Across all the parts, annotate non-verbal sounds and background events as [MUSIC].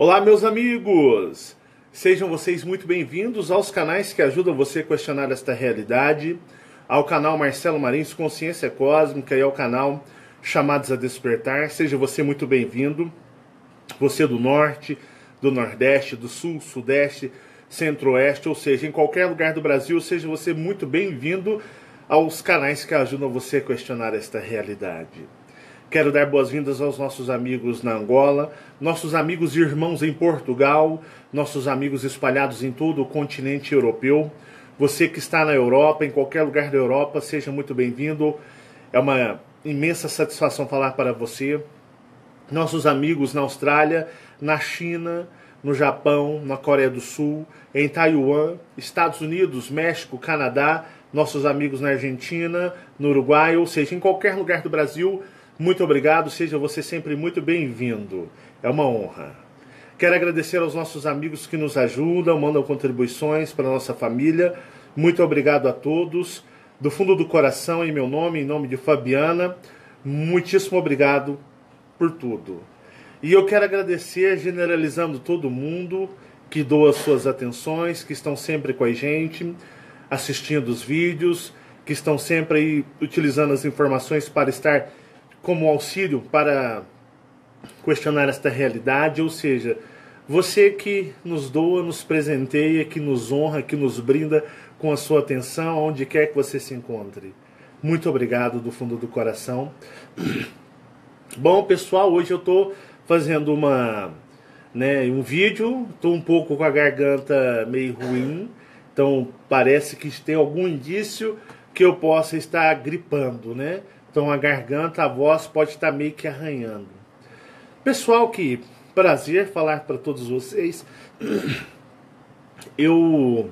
Olá, meus amigos! Sejam vocês muito bem-vindos aos canais que ajudam você a questionar esta realidade, ao canal Marcelo Marins Consciência Cósmica e ao canal Chamados a Despertar. Seja você muito bem-vindo, você do Norte, do Nordeste, do Sul, Sudeste, Centro-Oeste, ou seja, em qualquer lugar do Brasil, seja você muito bem-vindo aos canais que ajudam você a questionar esta realidade. Quero dar boas-vindas aos nossos amigos na Angola, nossos amigos e irmãos em Portugal, nossos amigos espalhados em todo o continente europeu. Você que está na Europa, em qualquer lugar da Europa, seja muito bem-vindo. É uma imensa satisfação falar para você. Nossos amigos na Austrália, na China, no Japão, na Coreia do Sul, em Taiwan, Estados Unidos, México, Canadá, nossos amigos na Argentina, no Uruguai, ou seja, em qualquer lugar do Brasil muito obrigado, seja você sempre muito bem-vindo. É uma honra. Quero agradecer aos nossos amigos que nos ajudam, mandam contribuições para nossa família. Muito obrigado a todos. Do fundo do coração, em meu nome, em nome de Fabiana, muitíssimo obrigado por tudo. E eu quero agradecer, generalizando todo mundo que doa suas atenções, que estão sempre com a gente, assistindo os vídeos, que estão sempre aí utilizando as informações para estar como auxílio para questionar esta realidade, ou seja, você que nos doa, nos presenteia, que nos honra, que nos brinda com a sua atenção, onde quer que você se encontre. Muito obrigado do fundo do coração. [CLEARS THROAT] Bom, pessoal, hoje eu estou fazendo uma, né, um vídeo, estou um pouco com a garganta meio ruim, então parece que tem algum indício que eu possa estar gripando, né? Então a garganta, a voz pode estar meio que arranhando. Pessoal, que prazer falar para todos vocês. Eu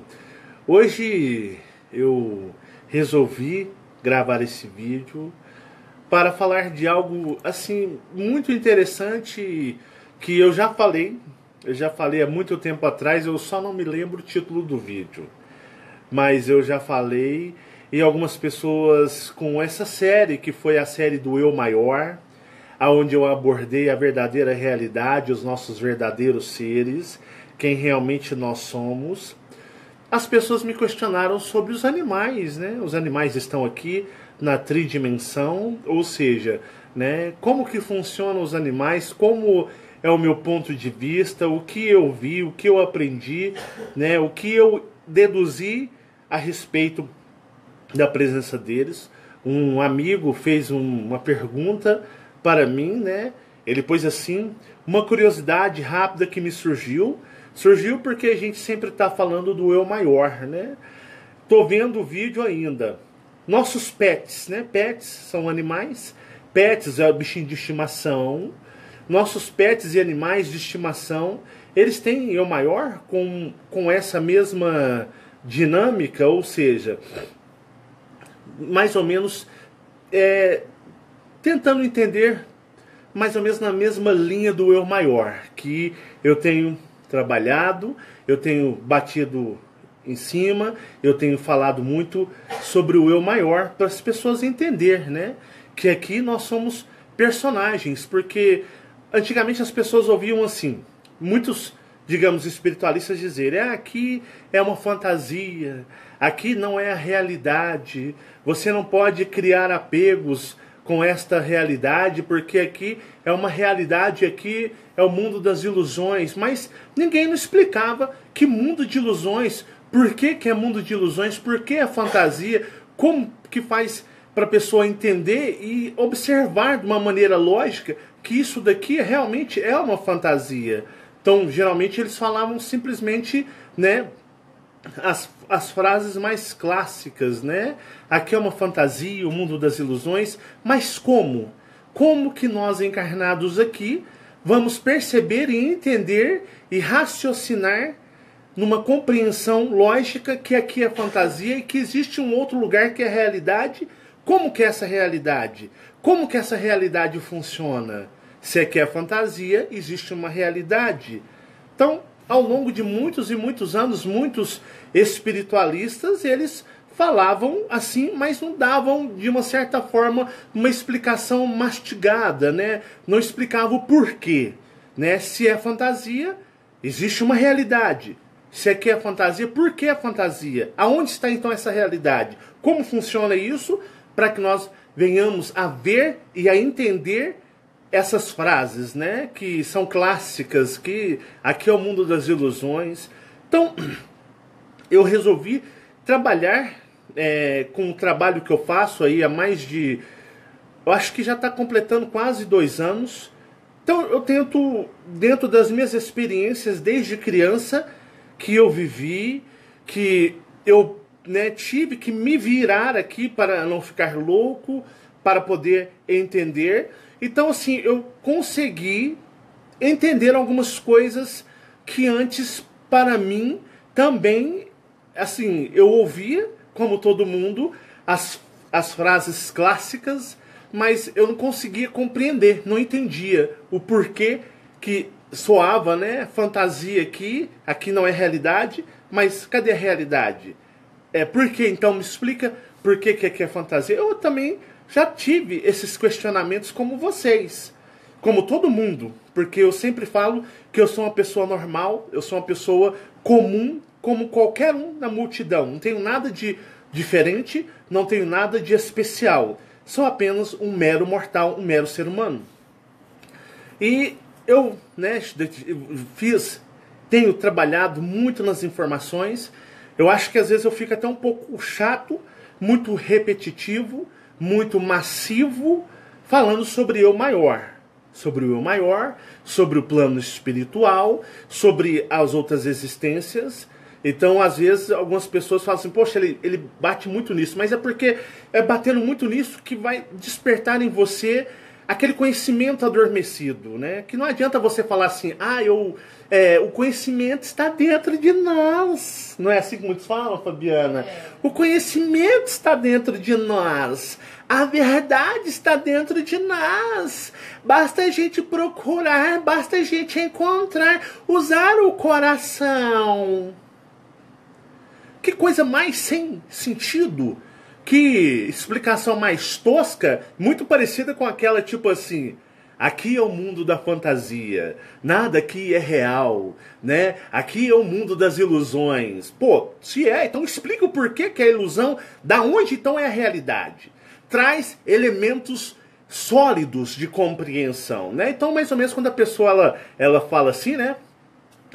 hoje eu resolvi gravar esse vídeo para falar de algo assim muito interessante que eu já falei, eu já falei há muito tempo atrás, eu só não me lembro o título do vídeo. Mas eu já falei e algumas pessoas com essa série, que foi a série do Eu Maior, aonde eu abordei a verdadeira realidade, os nossos verdadeiros seres, quem realmente nós somos. As pessoas me questionaram sobre os animais, né? Os animais estão aqui na tridimensão, ou seja, né, como que funcionam os animais, como é o meu ponto de vista, o que eu vi, o que eu aprendi, né, o que eu deduzi a respeito da presença deles. Um amigo fez um, uma pergunta para mim, né? Ele pôs assim, uma curiosidade rápida que me surgiu. Surgiu porque a gente sempre está falando do eu maior, né? Tô vendo o vídeo ainda. Nossos pets, né? Pets são animais. Pets é o bichinho de estimação. Nossos pets e animais de estimação, eles têm eu maior com, com essa mesma dinâmica, ou seja, mais ou menos é, tentando entender mais ou menos na mesma linha do eu maior, que eu tenho trabalhado, eu tenho batido em cima, eu tenho falado muito sobre o eu maior para as pessoas entender, né? Que aqui nós somos personagens, porque antigamente as pessoas ouviam assim, muitos digamos, espiritualistas dizerem: ah, aqui é uma fantasia, aqui não é a realidade, você não pode criar apegos com esta realidade, porque aqui é uma realidade, aqui é o mundo das ilusões. Mas ninguém nos explicava que mundo de ilusões, por que, que é mundo de ilusões, por que é fantasia, como que faz para a pessoa entender e observar de uma maneira lógica que isso daqui realmente é uma fantasia. Então, geralmente eles falavam simplesmente, né, as, as frases mais clássicas, né? Aqui é uma fantasia, o mundo das ilusões, mas como? Como que nós encarnados aqui vamos perceber e entender e raciocinar numa compreensão lógica que aqui é fantasia e que existe um outro lugar que é realidade? Como que é essa realidade? Como que essa realidade funciona? Se é que é fantasia, existe uma realidade. Então, ao longo de muitos e muitos anos, muitos espiritualistas, eles falavam assim, mas não davam de uma certa forma uma explicação mastigada, né? Não explicavam o porquê. né? Se é fantasia, existe uma realidade. Se aqui é fantasia, por que é fantasia? Aonde está então essa realidade? Como funciona isso para que nós venhamos a ver e a entender essas frases, né, que são clássicas, que aqui é o mundo das ilusões. Então, [CLEARS THROAT] eu resolvi trabalhar é, com o trabalho que eu faço aí há mais de, eu acho que já está completando quase dois anos. Então, eu tento, dentro das minhas experiências desde criança, que eu vivi, que eu né, tive que me virar aqui para não ficar louco, para poder entender. Então, assim, eu consegui entender algumas coisas que antes, para mim, também, assim, eu ouvia, como todo mundo, as, as frases clássicas, mas eu não conseguia compreender, não entendia o porquê que soava, né? Fantasia aqui, aqui não é realidade, mas cadê a realidade? É, por que então? Me explica por que, que aqui é fantasia. Eu também já tive esses questionamentos como vocês, como todo mundo, porque eu sempre falo que eu sou uma pessoa normal, eu sou uma pessoa comum, como qualquer um na multidão. Não tenho nada de diferente, não tenho nada de especial. Sou apenas um mero mortal, um mero ser humano. E eu, né, fiz, tenho trabalhado muito nas informações. Eu acho que às vezes eu fico até um pouco chato, muito repetitivo, muito massivo, falando sobre eu maior. Sobre o eu maior, sobre o plano espiritual, sobre as outras existências. Então, às vezes, algumas pessoas falam assim, poxa, ele, ele bate muito nisso, mas é porque é batendo muito nisso que vai despertar em você aquele conhecimento adormecido, né? Que não adianta você falar assim, ah, eu, é, o conhecimento está dentro de nós. Não é assim que muitos falam, Fabiana? É. O conhecimento está dentro de nós. A verdade está dentro de nós. Basta a gente procurar, basta a gente encontrar, usar o coração. Que coisa mais sem sentido que explicação mais tosca, muito parecida com aquela tipo assim. Aqui é o mundo da fantasia, nada aqui é real, né? Aqui é o mundo das ilusões. Pô, se é, então explica o porquê que é ilusão, da onde então é a realidade. Traz elementos sólidos de compreensão, né? Então, mais ou menos quando a pessoa ela, ela fala assim, né?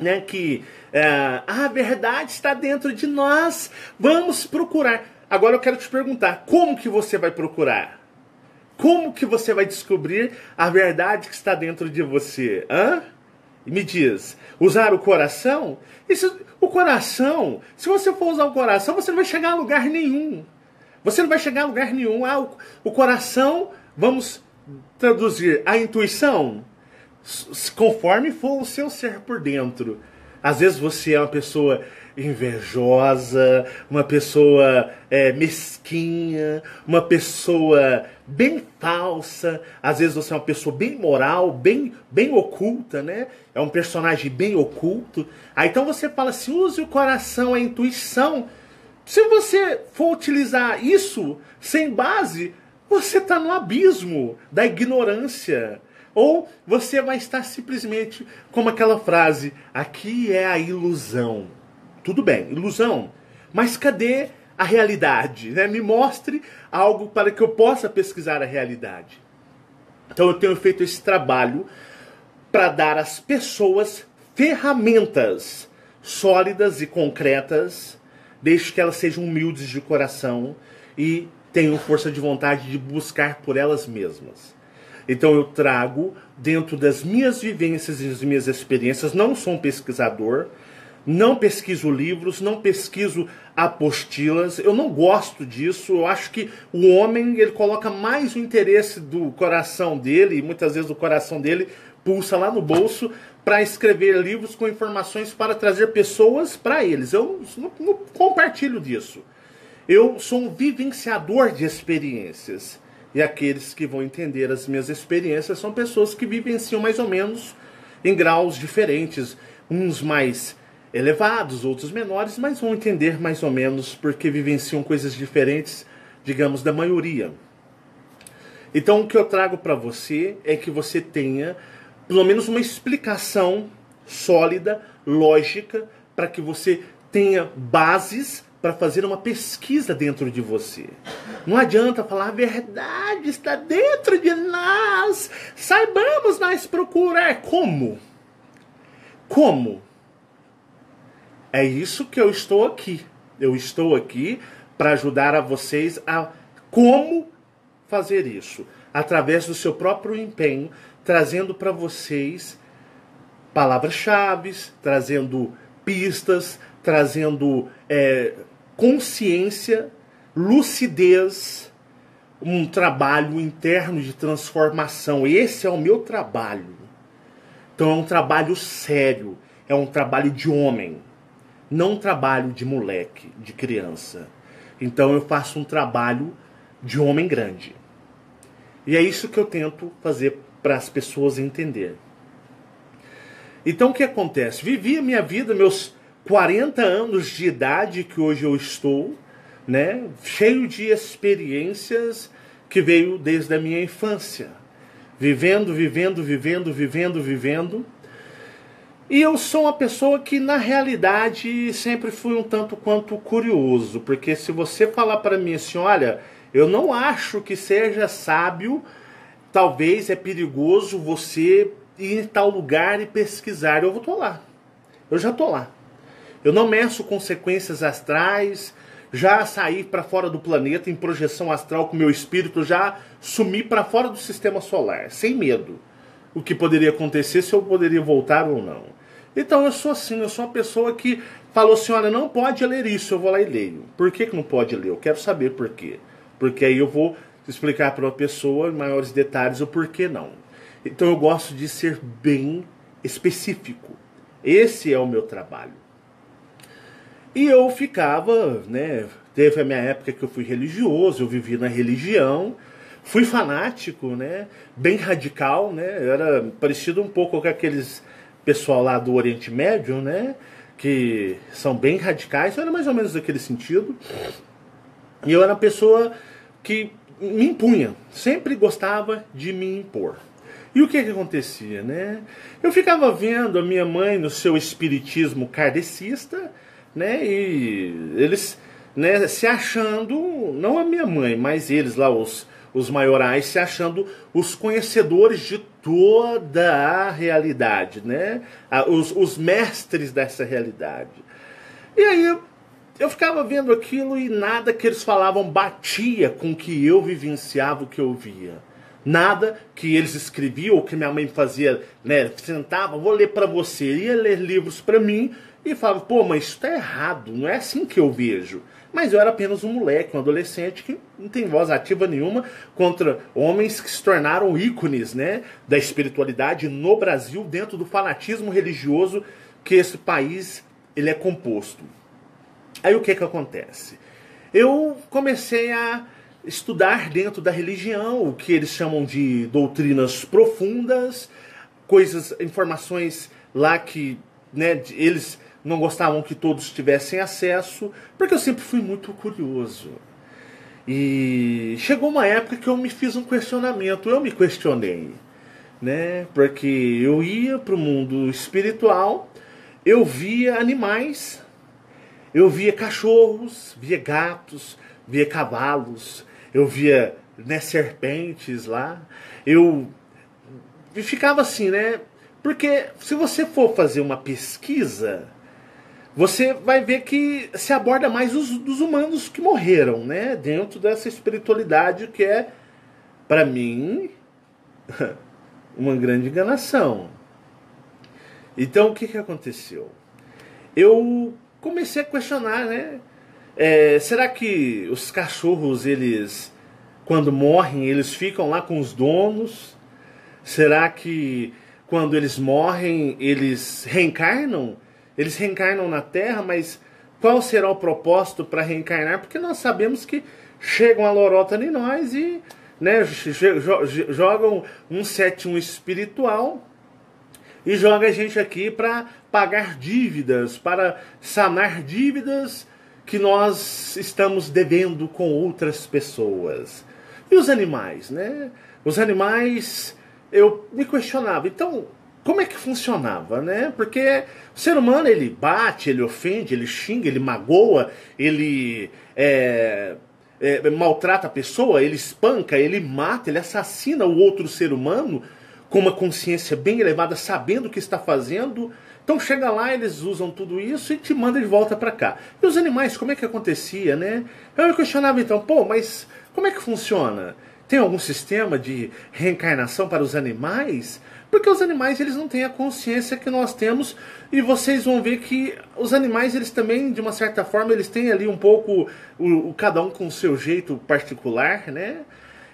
né que é, a verdade está dentro de nós, vamos procurar. Agora eu quero te perguntar, como que você vai procurar? Como que você vai descobrir a verdade que está dentro de você? Hã? Me diz, usar o coração? Isso, o coração, se você for usar o coração, você não vai chegar a lugar nenhum. Você não vai chegar a lugar nenhum. Ah, o, o coração, vamos traduzir, a intuição, conforme for o seu ser por dentro. Às vezes você é uma pessoa invejosa, uma pessoa é, mesquinha, uma pessoa bem falsa. Às vezes você é uma pessoa bem moral, bem, bem oculta, né? É um personagem bem oculto. Aí então você fala assim: use o coração, a intuição. Se você for utilizar isso sem base, você está no abismo da ignorância. Ou você vai estar simplesmente como aquela frase: aqui é a ilusão. Tudo bem, ilusão. Mas cadê a realidade? Né? Me mostre algo para que eu possa pesquisar a realidade. Então eu tenho feito esse trabalho para dar às pessoas ferramentas sólidas e concretas, desde que elas sejam humildes de coração e tenham força de vontade de buscar por elas mesmas. Então eu trago dentro das minhas vivências e das minhas experiências, não sou um pesquisador, não pesquiso livros, não pesquiso apostilas, eu não gosto disso. Eu acho que o homem ele coloca mais o interesse do coração dele, e muitas vezes o coração dele pulsa lá no bolso para escrever livros com informações para trazer pessoas para eles. Eu não, não compartilho disso. Eu sou um vivenciador de experiências. E aqueles que vão entender as minhas experiências são pessoas que vivenciam mais ou menos em graus diferentes, uns mais elevados, outros menores, mas vão entender mais ou menos porque vivenciam coisas diferentes, digamos, da maioria. Então, o que eu trago para você é que você tenha pelo menos uma explicação sólida, lógica, para que você tenha bases para fazer uma pesquisa dentro de você. Não adianta falar a verdade está dentro de nós. Saibamos nós procurar como. Como? É isso que eu estou aqui. Eu estou aqui para ajudar a vocês a como fazer isso, através do seu próprio empenho, trazendo para vocês palavras-chave, trazendo pistas, trazendo é, consciência, lucidez, um trabalho interno de transformação. Esse é o meu trabalho. Então é um trabalho sério, é um trabalho de homem, não um trabalho de moleque, de criança. Então eu faço um trabalho de homem grande. E é isso que eu tento fazer para as pessoas entenderem. Então o que acontece? Vivi a minha vida, meus 40 anos de idade que hoje eu estou, né, cheio de experiências que veio desde a minha infância, vivendo, vivendo, vivendo, vivendo, vivendo. E eu sou uma pessoa que na realidade sempre fui um tanto quanto curioso, porque se você falar para mim assim, olha, eu não acho que seja sábio, talvez é perigoso você ir em tal lugar e pesquisar. Eu vou tô lá. Eu já tô lá. Eu não meço consequências astrais, já saí para fora do planeta em projeção astral com meu espírito, já sumi para fora do sistema solar, sem medo. O que poderia acontecer se eu poderia voltar ou não. Então eu sou assim, eu sou uma pessoa que falou assim, olha, não pode ler isso, eu vou lá e leio. Por que, que não pode ler? Eu quero saber por quê. Porque aí eu vou explicar para uma pessoa em maiores detalhes o porquê não. Então eu gosto de ser bem específico. Esse é o meu trabalho. E eu ficava, né? Teve a minha época que eu fui religioso, eu vivi na religião, fui fanático, né? Bem radical, né? Era parecido um pouco com aqueles pessoal lá do Oriente Médio, né? Que são bem radicais, era mais ou menos daquele sentido. E eu era uma pessoa que me impunha, sempre gostava de me impor. E o que, que acontecia, né? Eu ficava vendo a minha mãe no seu espiritismo kardecista, né? E eles né, se achando, não a minha mãe, mas eles lá, os, os maiorais, se achando os conhecedores de toda a realidade, né? Os, os mestres dessa realidade. E aí eu, ficava vendo aquilo e nada que eles falavam batia com que eu vivenciava, o que eu via. Nada que eles escreviam ou que minha mãe fazia, né? Sentava, vou ler para você, ia ler livros para mim e falava, pô, mas isso tá errado, não é assim que eu vejo. Mas eu era apenas um moleque, um adolescente que não tem voz ativa nenhuma contra homens que se tornaram ícones né, da espiritualidade no Brasil, dentro do fanatismo religioso que esse país ele é composto. Aí o que, que acontece? Eu comecei a estudar dentro da religião o que eles chamam de doutrinas profundas, coisas, informações lá que né, eles não gostavam que todos tivessem acesso, porque eu sempre fui muito curioso. E chegou uma época que eu me fiz um questionamento, eu me questionei, né? Porque eu ia para o mundo espiritual, eu via animais, eu via cachorros, via gatos, via cavalos, eu via né, serpentes lá, eu ficava assim, né? Porque se você for fazer uma pesquisa, você vai ver que se aborda mais os dos humanos que morreram, né? Dentro dessa espiritualidade que é, para mim, [LAUGHS] uma grande enganação. Então, o que, que aconteceu? Eu comecei a questionar, né? É, será que os cachorros, eles, quando morrem, eles ficam lá com os donos? Será que quando eles morrem, eles reencarnam? Eles reencarnam na Terra, mas qual será o propósito para reencarnar? Porque nós sabemos que chegam a lorota em nós e né, jogam um sétimo espiritual e joga a gente aqui para pagar dívidas, para sanar dívidas que nós estamos devendo com outras pessoas. E os animais, né? Os animais eu me questionava, então, como é que funcionava, né? Porque o ser humano, ele bate, ele ofende, ele xinga, ele magoa, ele é, é, maltrata a pessoa, ele espanca, ele mata, ele assassina o outro ser humano com uma consciência bem elevada, sabendo o que está fazendo. Então chega lá, eles usam tudo isso e te manda de volta para cá. E os animais, como é que acontecia, né? Eu me questionava então, pô, mas como é que funciona? Tem algum sistema de reencarnação para os animais? Porque os animais eles não têm a consciência que nós temos e vocês vão ver que os animais eles também de uma certa forma eles têm ali um pouco o, o cada um com o seu jeito particular, né?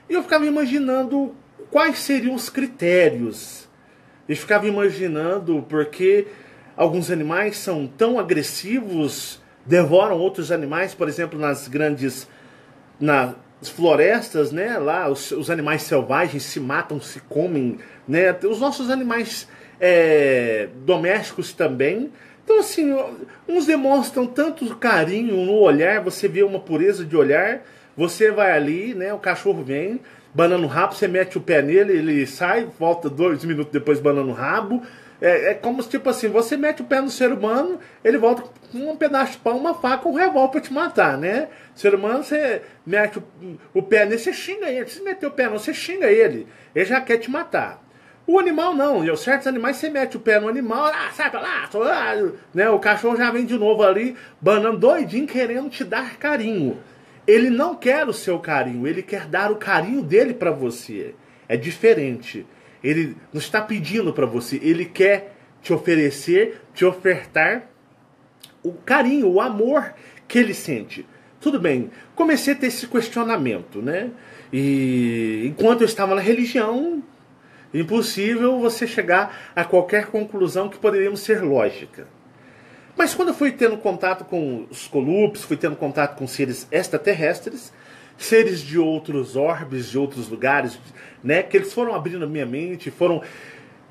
E eu ficava imaginando quais seriam os critérios. E ficava imaginando porque alguns animais são tão agressivos, devoram outros animais, por exemplo, nas grandes nas florestas, né? Lá os, os animais selvagens se matam, se comem, né? Os nossos animais é, domésticos também. Então, assim, uns demonstram tanto carinho no olhar, você vê uma pureza de olhar, você vai ali, né? O cachorro vem, banana o rabo, você mete o pé nele, ele sai, volta dois minutos depois banana o rabo. É, é como se, tipo assim, você mete o pé no ser humano, ele volta com um pedaço de pau, uma faca, um revólver pra te matar, né? Ser humano, você mete o, o pé nele, você xinga ele. Se meter o pé não, você xinga ele. Ele já quer te matar. O animal não, e certos animais você mete o pé no animal, ah, sai pra lá, ah, né? O cachorro já vem de novo ali, banando doidinho, querendo te dar carinho. Ele não quer o seu carinho, ele quer dar o carinho dele para você. É diferente. Ele não está pedindo para você, ele quer te oferecer, te ofertar o carinho, o amor que ele sente. Tudo bem, comecei a ter esse questionamento, né? E enquanto eu estava na religião, impossível você chegar a qualquer conclusão que poderíamos ser lógica. Mas quando eu fui tendo contato com os colupes, fui tendo contato com seres extraterrestres, seres de outros orbes, de outros lugares, né, que eles foram abrindo a minha mente, foram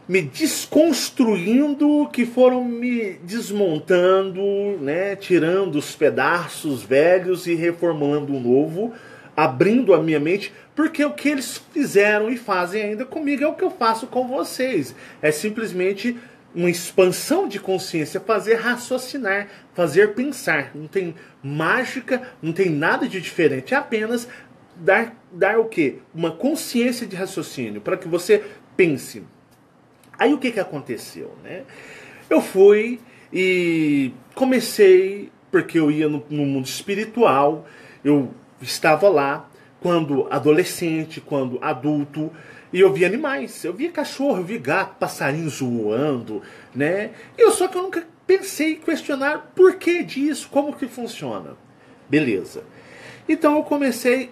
me desconstruindo, que foram me desmontando, né, tirando os pedaços velhos e reformulando um novo, abrindo a minha mente, porque o que eles fizeram e fazem ainda comigo é o que eu faço com vocês. É simplesmente uma expansão de consciência, fazer raciocinar, fazer pensar. Não tem mágica, não tem nada de diferente, é apenas dar, dar o quê? Uma consciência de raciocínio, para que você pense. Aí o que, que aconteceu? Né? Eu fui e comecei, porque eu ia no, no mundo espiritual, eu estava lá quando adolescente, quando adulto, e eu vi animais, eu vi cachorro, eu vi gato, passarinhos voando, né? Eu só que eu nunca pensei em questionar por que disso, como que funciona. Beleza. Então eu comecei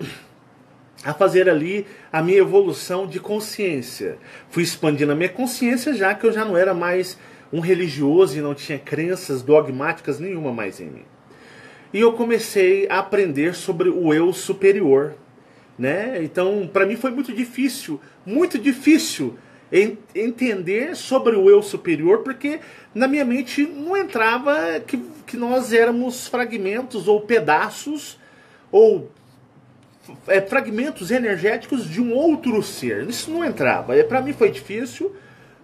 a fazer ali a minha evolução de consciência. Fui expandindo a minha consciência já que eu já não era mais um religioso e não tinha crenças dogmáticas nenhuma mais em mim. E eu comecei a aprender sobre o eu superior, né? Então, para mim foi muito difícil, muito difícil entender sobre o eu superior, porque na minha mente não entrava que, que nós éramos fragmentos ou pedaços ou é, fragmentos energéticos de um outro ser. Isso não entrava. Para mim foi difícil,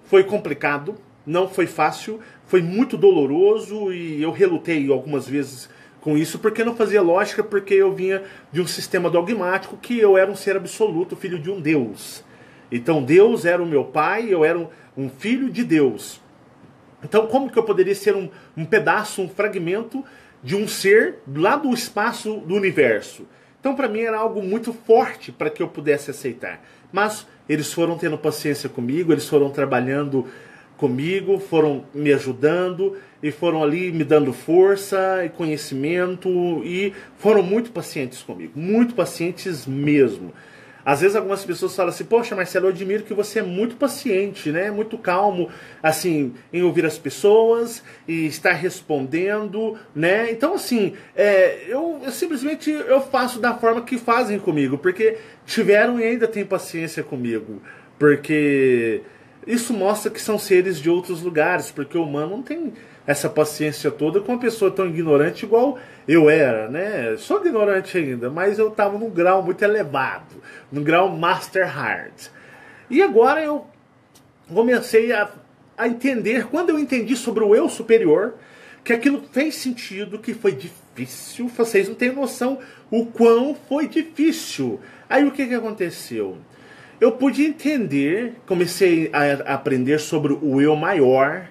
foi complicado, não foi fácil, foi muito doloroso e eu relutei algumas vezes com isso porque não fazia lógica, porque eu vinha de um sistema dogmático que eu era um ser absoluto, filho de um Deus. Então Deus era o meu pai, eu era um, um filho de Deus. Então como que eu poderia ser um, um pedaço, um fragmento de um ser lá do espaço do universo? Então para mim era algo muito forte para que eu pudesse aceitar. Mas eles foram tendo paciência comigo, eles foram trabalhando comigo, foram me ajudando e foram ali me dando força e conhecimento e foram muito pacientes comigo, muito pacientes mesmo. Às vezes algumas pessoas falam assim, poxa Marcelo, eu admiro que você é muito paciente, né? Muito calmo, assim, em ouvir as pessoas e estar respondendo, né? Então, assim, é, eu, eu, simplesmente eu faço da forma que fazem comigo, porque tiveram e ainda têm paciência comigo. Porque isso mostra que são seres de outros lugares, porque o humano não tem essa paciência toda com uma pessoa tão ignorante igual eu era, né? Sou ignorante ainda, mas eu estava num grau muito elevado, num grau master hard. E agora eu comecei a, a entender, quando eu entendi sobre o eu superior, que aquilo fez sentido, que foi difícil. Vocês não têm noção o quão foi difícil. Aí o que, que aconteceu? Eu pude entender, comecei a aprender sobre o eu maior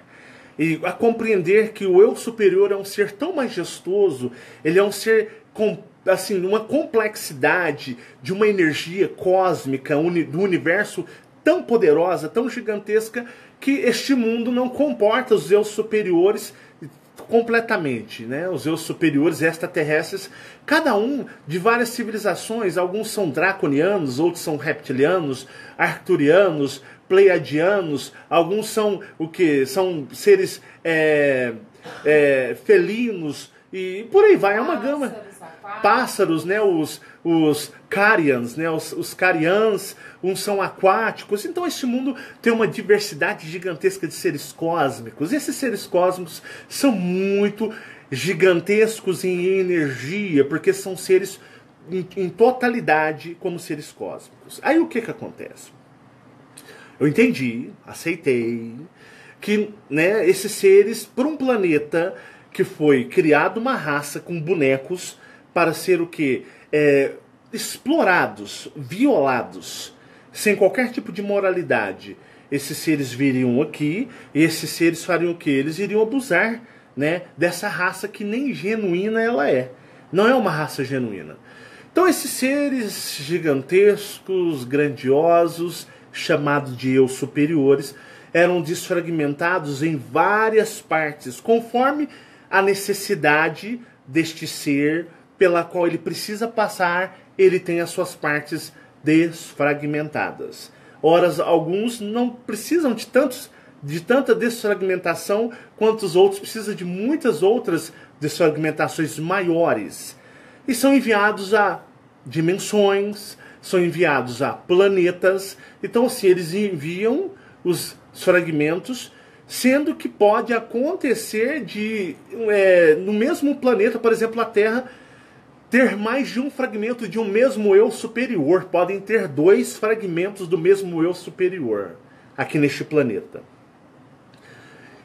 e a compreender que o eu superior é um ser tão majestoso, ele é um ser com assim, uma complexidade de uma energia cósmica do universo tão poderosa, tão gigantesca que este mundo não comporta os eu superiores completamente, né? Os eus superiores extraterrestres, cada um de várias civilizações, alguns são draconianos, outros são reptilianos, arcturianos, pleiadianos, alguns são o que? São seres é, é, felinos e por aí vai, é uma gama pássaros, né, os, os carians, né, os, os carians, uns são aquáticos. Então este mundo tem uma diversidade gigantesca de seres cósmicos. E esses seres cósmicos são muito gigantescos em energia, porque são seres em, em totalidade como seres cósmicos. Aí o que que acontece? Eu entendi, aceitei que né, esses seres, por um planeta que foi criado uma raça com bonecos para ser o que? É, explorados, violados, sem qualquer tipo de moralidade. Esses seres viriam aqui e esses seres fariam o que? Eles iriam abusar né, dessa raça que nem genuína ela é. Não é uma raça genuína. Então esses seres gigantescos, grandiosos, chamados de eu superiores, eram desfragmentados em várias partes, conforme a necessidade deste ser pela qual ele precisa passar, ele tem as suas partes desfragmentadas. Ora, alguns não precisam de tantos de tanta desfragmentação, quanto os outros precisam de muitas outras desfragmentações maiores. E são enviados a dimensões, são enviados a planetas. Então, assim, eles enviam os fragmentos, sendo que pode acontecer de é, no mesmo planeta, por exemplo, a Terra, ter mais de um fragmento de um mesmo eu superior. Podem ter dois fragmentos do mesmo eu superior aqui neste planeta.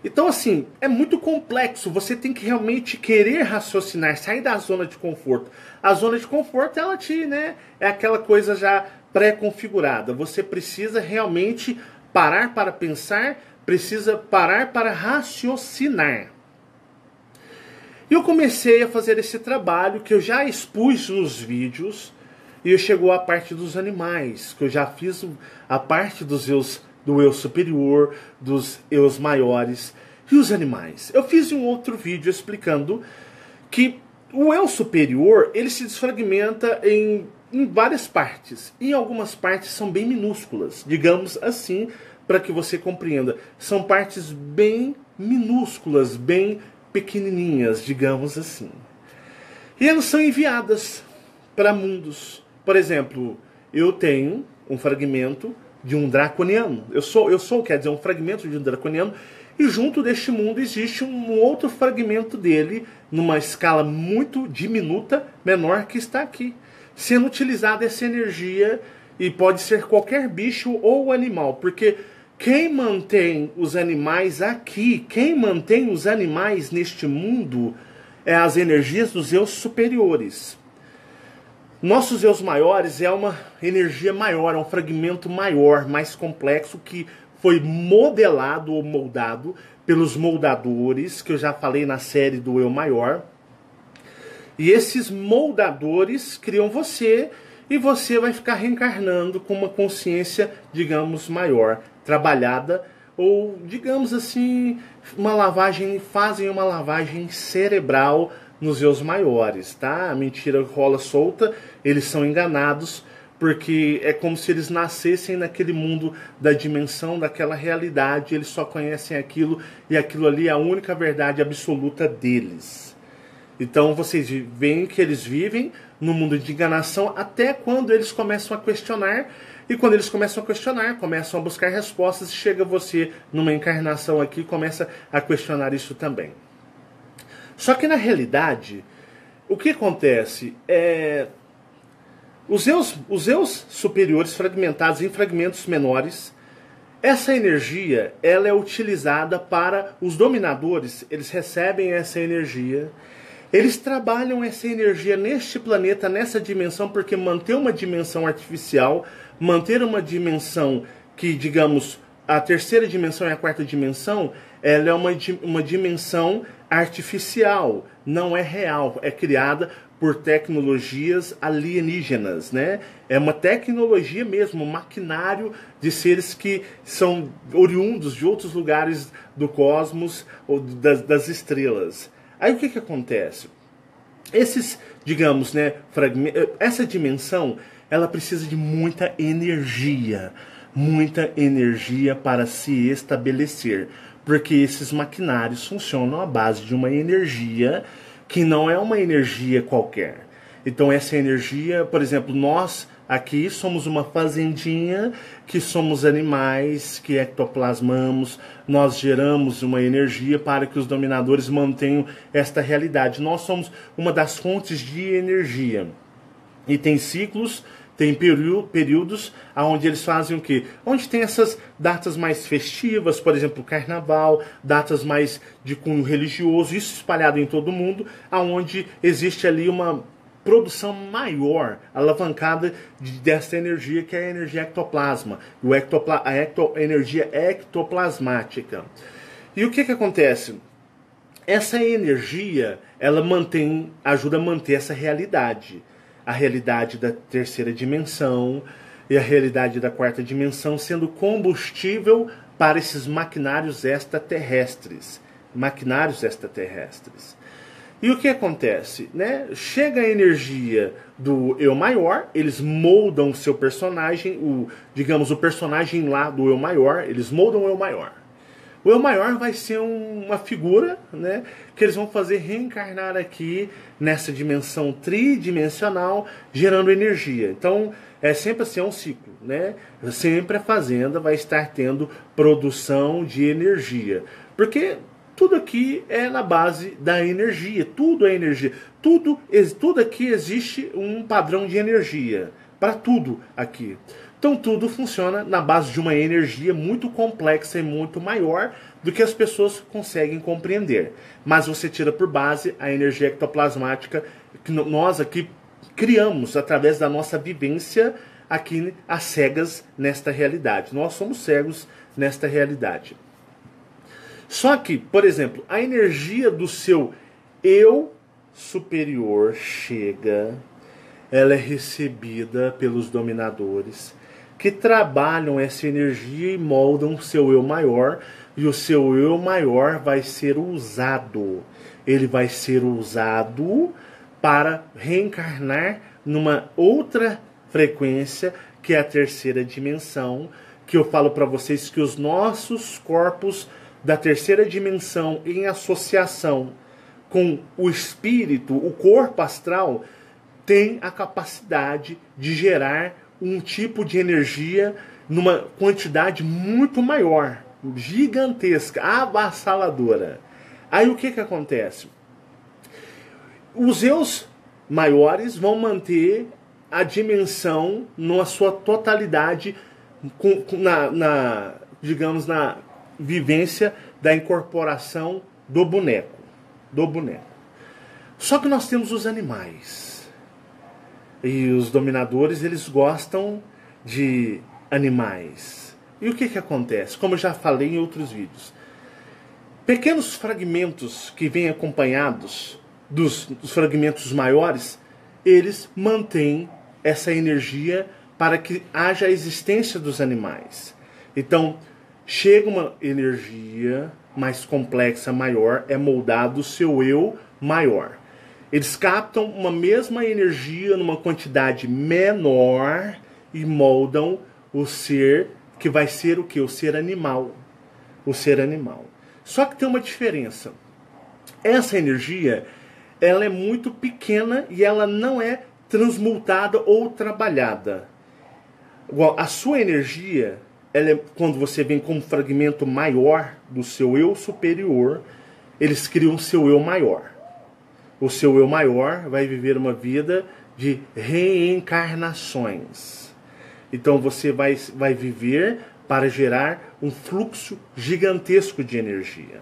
Então, assim, é muito complexo. Você tem que realmente querer raciocinar, sair da zona de conforto. A zona de conforto, ela te, né, é aquela coisa já pré-configurada. Você precisa realmente parar para pensar, precisa parar para raciocinar. E eu comecei a fazer esse trabalho que eu já expus nos vídeos e chegou a parte dos animais, que eu já fiz a parte dos eus, do eu superior, dos eus maiores e os animais. Eu fiz um outro vídeo explicando que o eu superior ele se desfragmenta em, em várias partes. E algumas partes são bem minúsculas, digamos assim, para que você compreenda. São partes bem minúsculas, bem pequenininhas, digamos assim. E elas são enviadas para mundos. Por exemplo, eu tenho um fragmento de um draconiano. Eu sou, eu sou, quer dizer, um fragmento de um draconiano. E junto deste mundo existe um outro fragmento dele, numa escala muito diminuta, menor que está aqui. Sendo utilizada essa energia, e pode ser qualquer bicho ou animal, porque quem mantém os animais aqui, quem mantém os animais neste mundo, é as energias dos eus superiores. Nossos eus maiores é uma energia maior, é um fragmento maior, mais complexo, que foi modelado ou moldado pelos moldadores, que eu já falei na série do eu maior. E esses moldadores criam você e você vai ficar reencarnando com uma consciência, digamos, maior trabalhada ou digamos assim uma lavagem fazem uma lavagem cerebral nos seus maiores, tá? A mentira rola solta, eles são enganados porque é como se eles nascessem naquele mundo da dimensão daquela realidade, eles só conhecem aquilo e aquilo ali é a única verdade absoluta deles. Então vocês veem que eles vivem no mundo de enganação até quando eles começam a questionar e quando eles começam a questionar, começam a buscar respostas, chega você numa encarnação aqui e começa a questionar isso também. Só que na realidade, o que acontece é os eus, os eus superiores fragmentados em fragmentos menores Essa energia, ela é utilizada para os dominadores, eles recebem essa energia, eles trabalham essa energia neste planeta, nessa dimensão, porque manter uma dimensão artificial, manter uma dimensão que, digamos, a terceira dimensão e a quarta dimensão, ela é uma, uma dimensão artificial, não é real, é criada por tecnologias alienígenas, né? É uma tecnologia mesmo, um maquinário de seres que são oriundos de outros lugares do cosmos ou das, das estrelas. Aí o que que acontece? Esses, digamos, né, essa dimensão, ela precisa de muita energia, muita energia para se estabelecer, porque esses maquinários funcionam à base de uma energia que não é uma energia qualquer. Então essa energia, por exemplo, nós aqui somos uma fazendinha que somos animais que ectoplasmamos, nós geramos uma energia para que os dominadores mantenham esta realidade. Nós somos uma das fontes de energia. E tem ciclos tem períodos onde eles fazem o quê? Onde tem essas datas mais festivas, por exemplo, carnaval, datas mais de cunho religioso, isso espalhado em todo o mundo, aonde existe ali uma produção maior, alavancada de, dessa energia que é a energia ectoplasma, o ectopla, a ecto, energia ectoplasmática. E o que, que acontece? Essa energia, ela mantém, ajuda a manter essa realidade a realidade da terceira dimensão e a realidade da quarta dimensão sendo combustível para esses maquinários extraterrestres. Maquinários extraterrestres. E o que acontece? Né? Chega a energia do eu maior, eles moldam o seu personagem, o, digamos, o personagem lá do eu maior, eles moldam o eu maior. O maior vai ser um, uma figura né, que eles vão fazer reencarnar aqui nessa dimensão tridimensional, gerando energia. Então, é sempre assim, é um ciclo. Né? Sempre a fazenda vai estar tendo produção de energia. Porque tudo aqui é na base da energia, tudo é energia. Tudo, tudo aqui existe um padrão de energia. Para tudo aqui. Então tudo funciona na base de uma energia muito complexa e muito maior do que as pessoas conseguem compreender. Mas você tira por base a energia ectoplasmática que nós aqui criamos através da nossa vivência aqui às cegas nesta realidade. Nós somos cegos nesta realidade. Só que, por exemplo, a energia do seu eu superior chega, ela é recebida pelos dominadores que trabalham essa energia e moldam o seu eu maior, e o seu eu maior vai ser usado. Ele vai ser usado para reencarnar numa outra frequência, que é a terceira dimensão, que eu falo para vocês que os nossos corpos da terceira dimensão em associação com o espírito, o corpo astral, tem a capacidade de gerar um tipo de energia numa quantidade muito maior, gigantesca, avassaladora. Aí o que, que acontece? Os eus maiores vão manter a dimensão na sua totalidade, com, na, na, digamos, na vivência da incorporação do boneco. Do boneco. Só que nós temos os animais. E os dominadores, eles gostam de animais. E o que, que acontece? Como eu já falei em outros vídeos. Pequenos fragmentos que vêm acompanhados dos, dos fragmentos maiores, eles mantêm essa energia para que haja a existência dos animais. Então, chega uma energia mais complexa, maior, é moldado o seu eu maior. Eles captam uma mesma energia numa quantidade menor e moldam o ser que vai ser o que? O ser animal. O ser animal. Só que tem uma diferença. Essa energia, ela é muito pequena e ela não é transmutada ou trabalhada. A sua energia, ela é, quando você vem como fragmento maior do seu eu superior, eles criam seu eu maior o seu eu maior vai viver uma vida de reencarnações. Então você vai, vai viver para gerar um fluxo gigantesco de energia.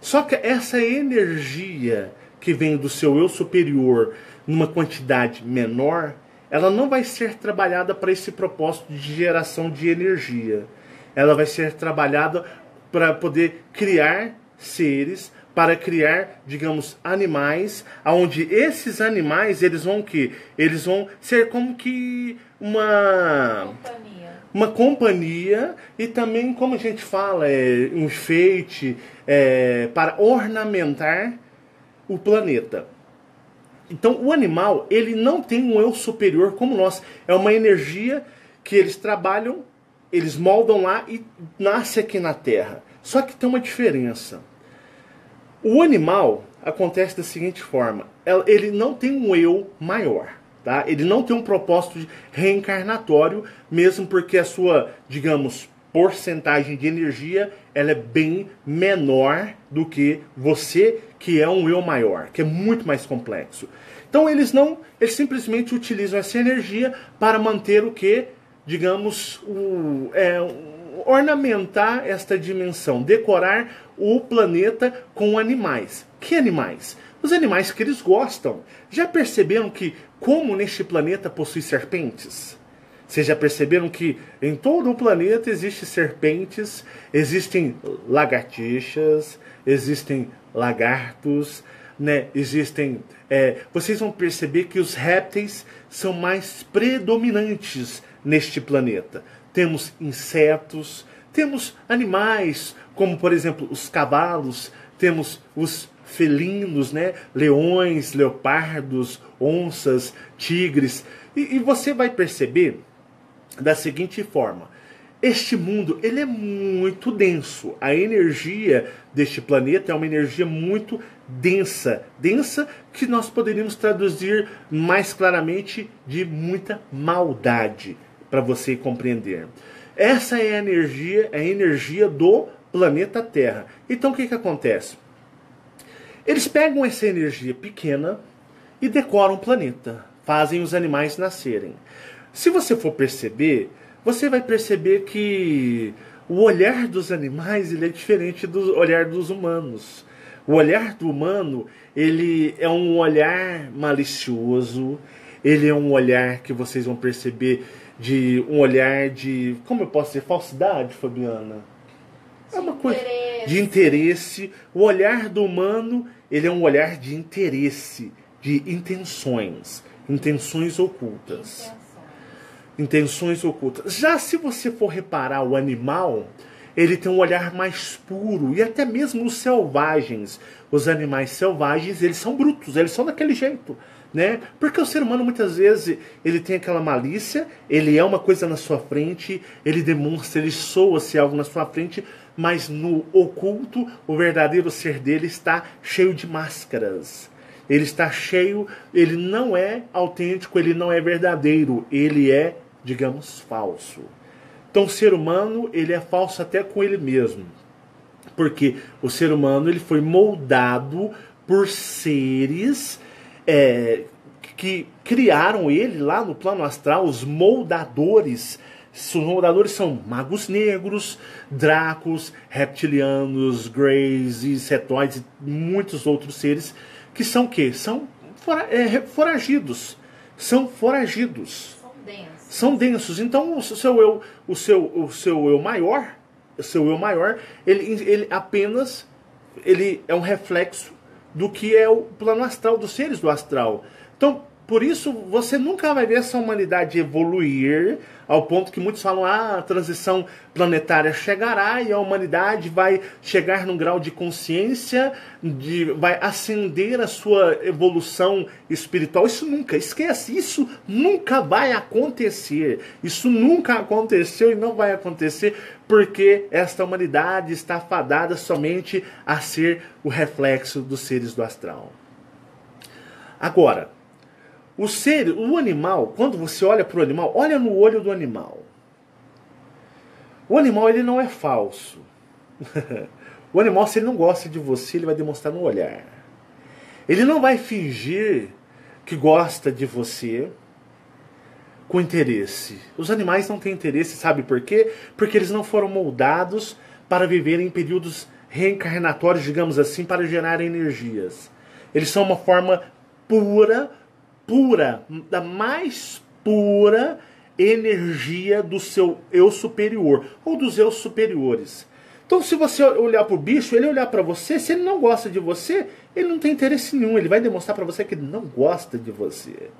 Só que essa energia que vem do seu eu superior numa quantidade menor, ela não vai ser trabalhada para esse propósito de geração de energia. Ela vai ser trabalhada para poder criar seres, para criar, digamos, animais, aonde esses animais eles vão que eles vão ser como que uma Companhia. uma companhia e também como a gente fala é um enfeite é, para ornamentar o planeta. Então o animal ele não tem um eu superior como nós, é uma energia que eles trabalham, eles moldam lá e nasce aqui na Terra. Só que tem uma diferença. O animal acontece da seguinte forma: el- ele não tem um eu maior, tá? Ele não tem um propósito reencarnatório, mesmo porque a sua, digamos, porcentagem de energia ela é bem menor do que você, que é um eu maior, que é muito mais complexo. Então eles não, eles simplesmente utilizam essa energia para manter o que, digamos, o, é, ornamentar esta dimensão, decorar o planeta com animais. Que animais? Os animais que eles gostam. Já perceberam que, como neste planeta possui serpentes? Vocês já perceberam que em todo o planeta existem serpentes, existem lagartixas, existem lagartos, né? Existem. é, vocês vão perceber que os répteis são mais predominantes neste planeta. Temos insetos, temos animais, como por exemplo os cavalos, temos os felinos, né? Leões, leopardos, onças, tigres. E, e você vai perceber da seguinte forma: este mundo ele é muito denso. A energia deste planeta é uma energia muito densa, densa que nós poderíamos traduzir mais claramente de muita maldade para você compreender. Essa é a energia, a energia do planeta Terra. Então o que que acontece? Eles pegam essa energia pequena e decoram o planeta, fazem os animais nascerem. Se você for perceber, você vai perceber que o olhar dos animais ele é diferente do olhar dos humanos. O olhar do humano ele é um olhar malicioso, ele é um olhar que vocês vão perceber de um olhar de como eu posso dizer falsidade, Fabiana. É uma coisa interesse. de interesse. O olhar do humano, ele é um olhar de interesse, de intenções, intenções ocultas. Intenções. Intenções ocultas. Já se você for reparar o animal, ele tem um olhar mais puro e até mesmo os selvagens, os animais selvagens, eles são brutos, eles são daquele jeito, né? Porque o ser humano muitas vezes ele tem aquela malícia, ele é uma coisa na sua frente, ele demonstra, ele soa-se algo na sua frente, mas no oculto, o verdadeiro ser dele está cheio de máscaras. Ele está cheio, ele não é autêntico, ele não é verdadeiro, ele é, digamos, falso. Então o ser humano, ele é falso até com ele mesmo. Porque o ser humano ele foi moldado por seres é, que criaram ele lá no plano astral, os moldadores. Os moldadores são magos negros, dracos, reptilianos, greys, insetoides e muitos outros seres que são o quê? São fora- é, foragidos. São foragidos São densos. são densos. Então o seu eu, o seu, o seu eu maior, o seu eu maior, ele, ele apenas ele é um reflexo do que é o plano astral dos seres do astral. Então, por isso você nunca vai ver essa humanidade evoluir ao ponto que muitos falam: "Ah, a transição planetária chegará e a humanidade vai chegar num grau de consciência, de vai ascender a sua evolução espiritual". Isso nunca, esquece, isso nunca vai acontecer. Isso nunca aconteceu e não vai acontecer porque esta humanidade está fadada somente a ser o reflexo dos seres do astral. Agora, o ser, o animal, quando você olha para o animal, olha no olho do animal. O animal ele não é falso. [LAUGHS] o animal, se ele não gosta de você, ele vai demonstrar no olhar. Ele não vai fingir que gosta de você com interesse. Os animais não têm interesse, sabe por quê? Porque eles não foram moldados para viver em períodos reencarnatórios, digamos assim, para gerar energias. Eles são uma forma pura, pura, da mais pura energia do seu eu superior ou dos eu superiores. Então, se você olhar para o bicho, ele olhar para você, se ele não gosta de você, ele não tem interesse nenhum. Ele vai demonstrar para você que ele não gosta de você.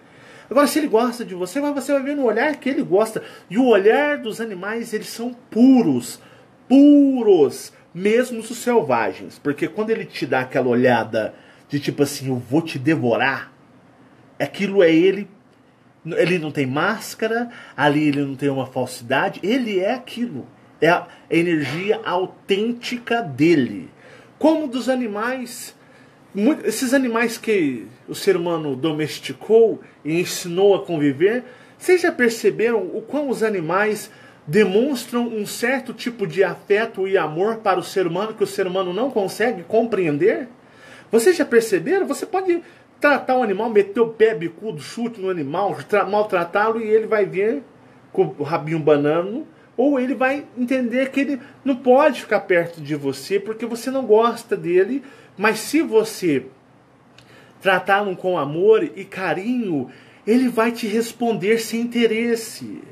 Agora, se ele gosta de você, você vai ver no olhar que ele gosta. E o olhar dos animais, eles são puros. Puros. Mesmo os selvagens. Porque quando ele te dá aquela olhada de tipo assim, eu vou te devorar, aquilo é ele. Ele não tem máscara, ali ele não tem uma falsidade, ele é aquilo. É a energia autêntica dele. Como dos animais esses animais que o ser humano domesticou e ensinou a conviver, vocês já perceberam o quão os animais demonstram um certo tipo de afeto e amor para o ser humano que o ser humano não consegue compreender? Vocês já perceberam? Você pode tratar um animal, meter o pé bicudo, chute no animal, maltratá-lo e ele vai vir com o rabinho banano, ou ele vai entender que ele não pode ficar perto de você porque você não gosta dele mas se você tratá-lo com amor e carinho, ele vai te responder sem interesse.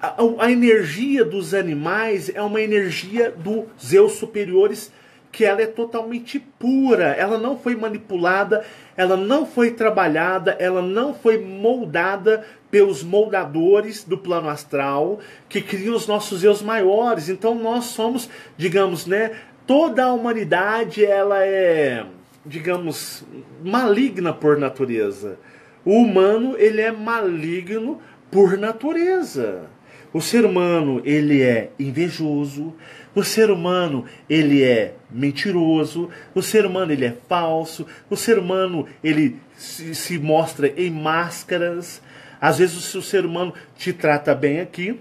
A, a, energia dos animais é uma energia dos eu superiores que ela é totalmente pura, ela não foi manipulada, ela não foi trabalhada, ela não foi moldada pelos moldadores do plano astral que criam os nossos eus maiores. Então nós somos, digamos, né, toda a humanidade ela é, digamos, maligna por natureza. O humano ele é maligno por natureza. O ser humano ele é invejoso, o ser humano ele é mentiroso, o ser humano ele é falso, o ser humano ele se, se mostra em máscaras. Às vezes o ser humano te trata bem aqui,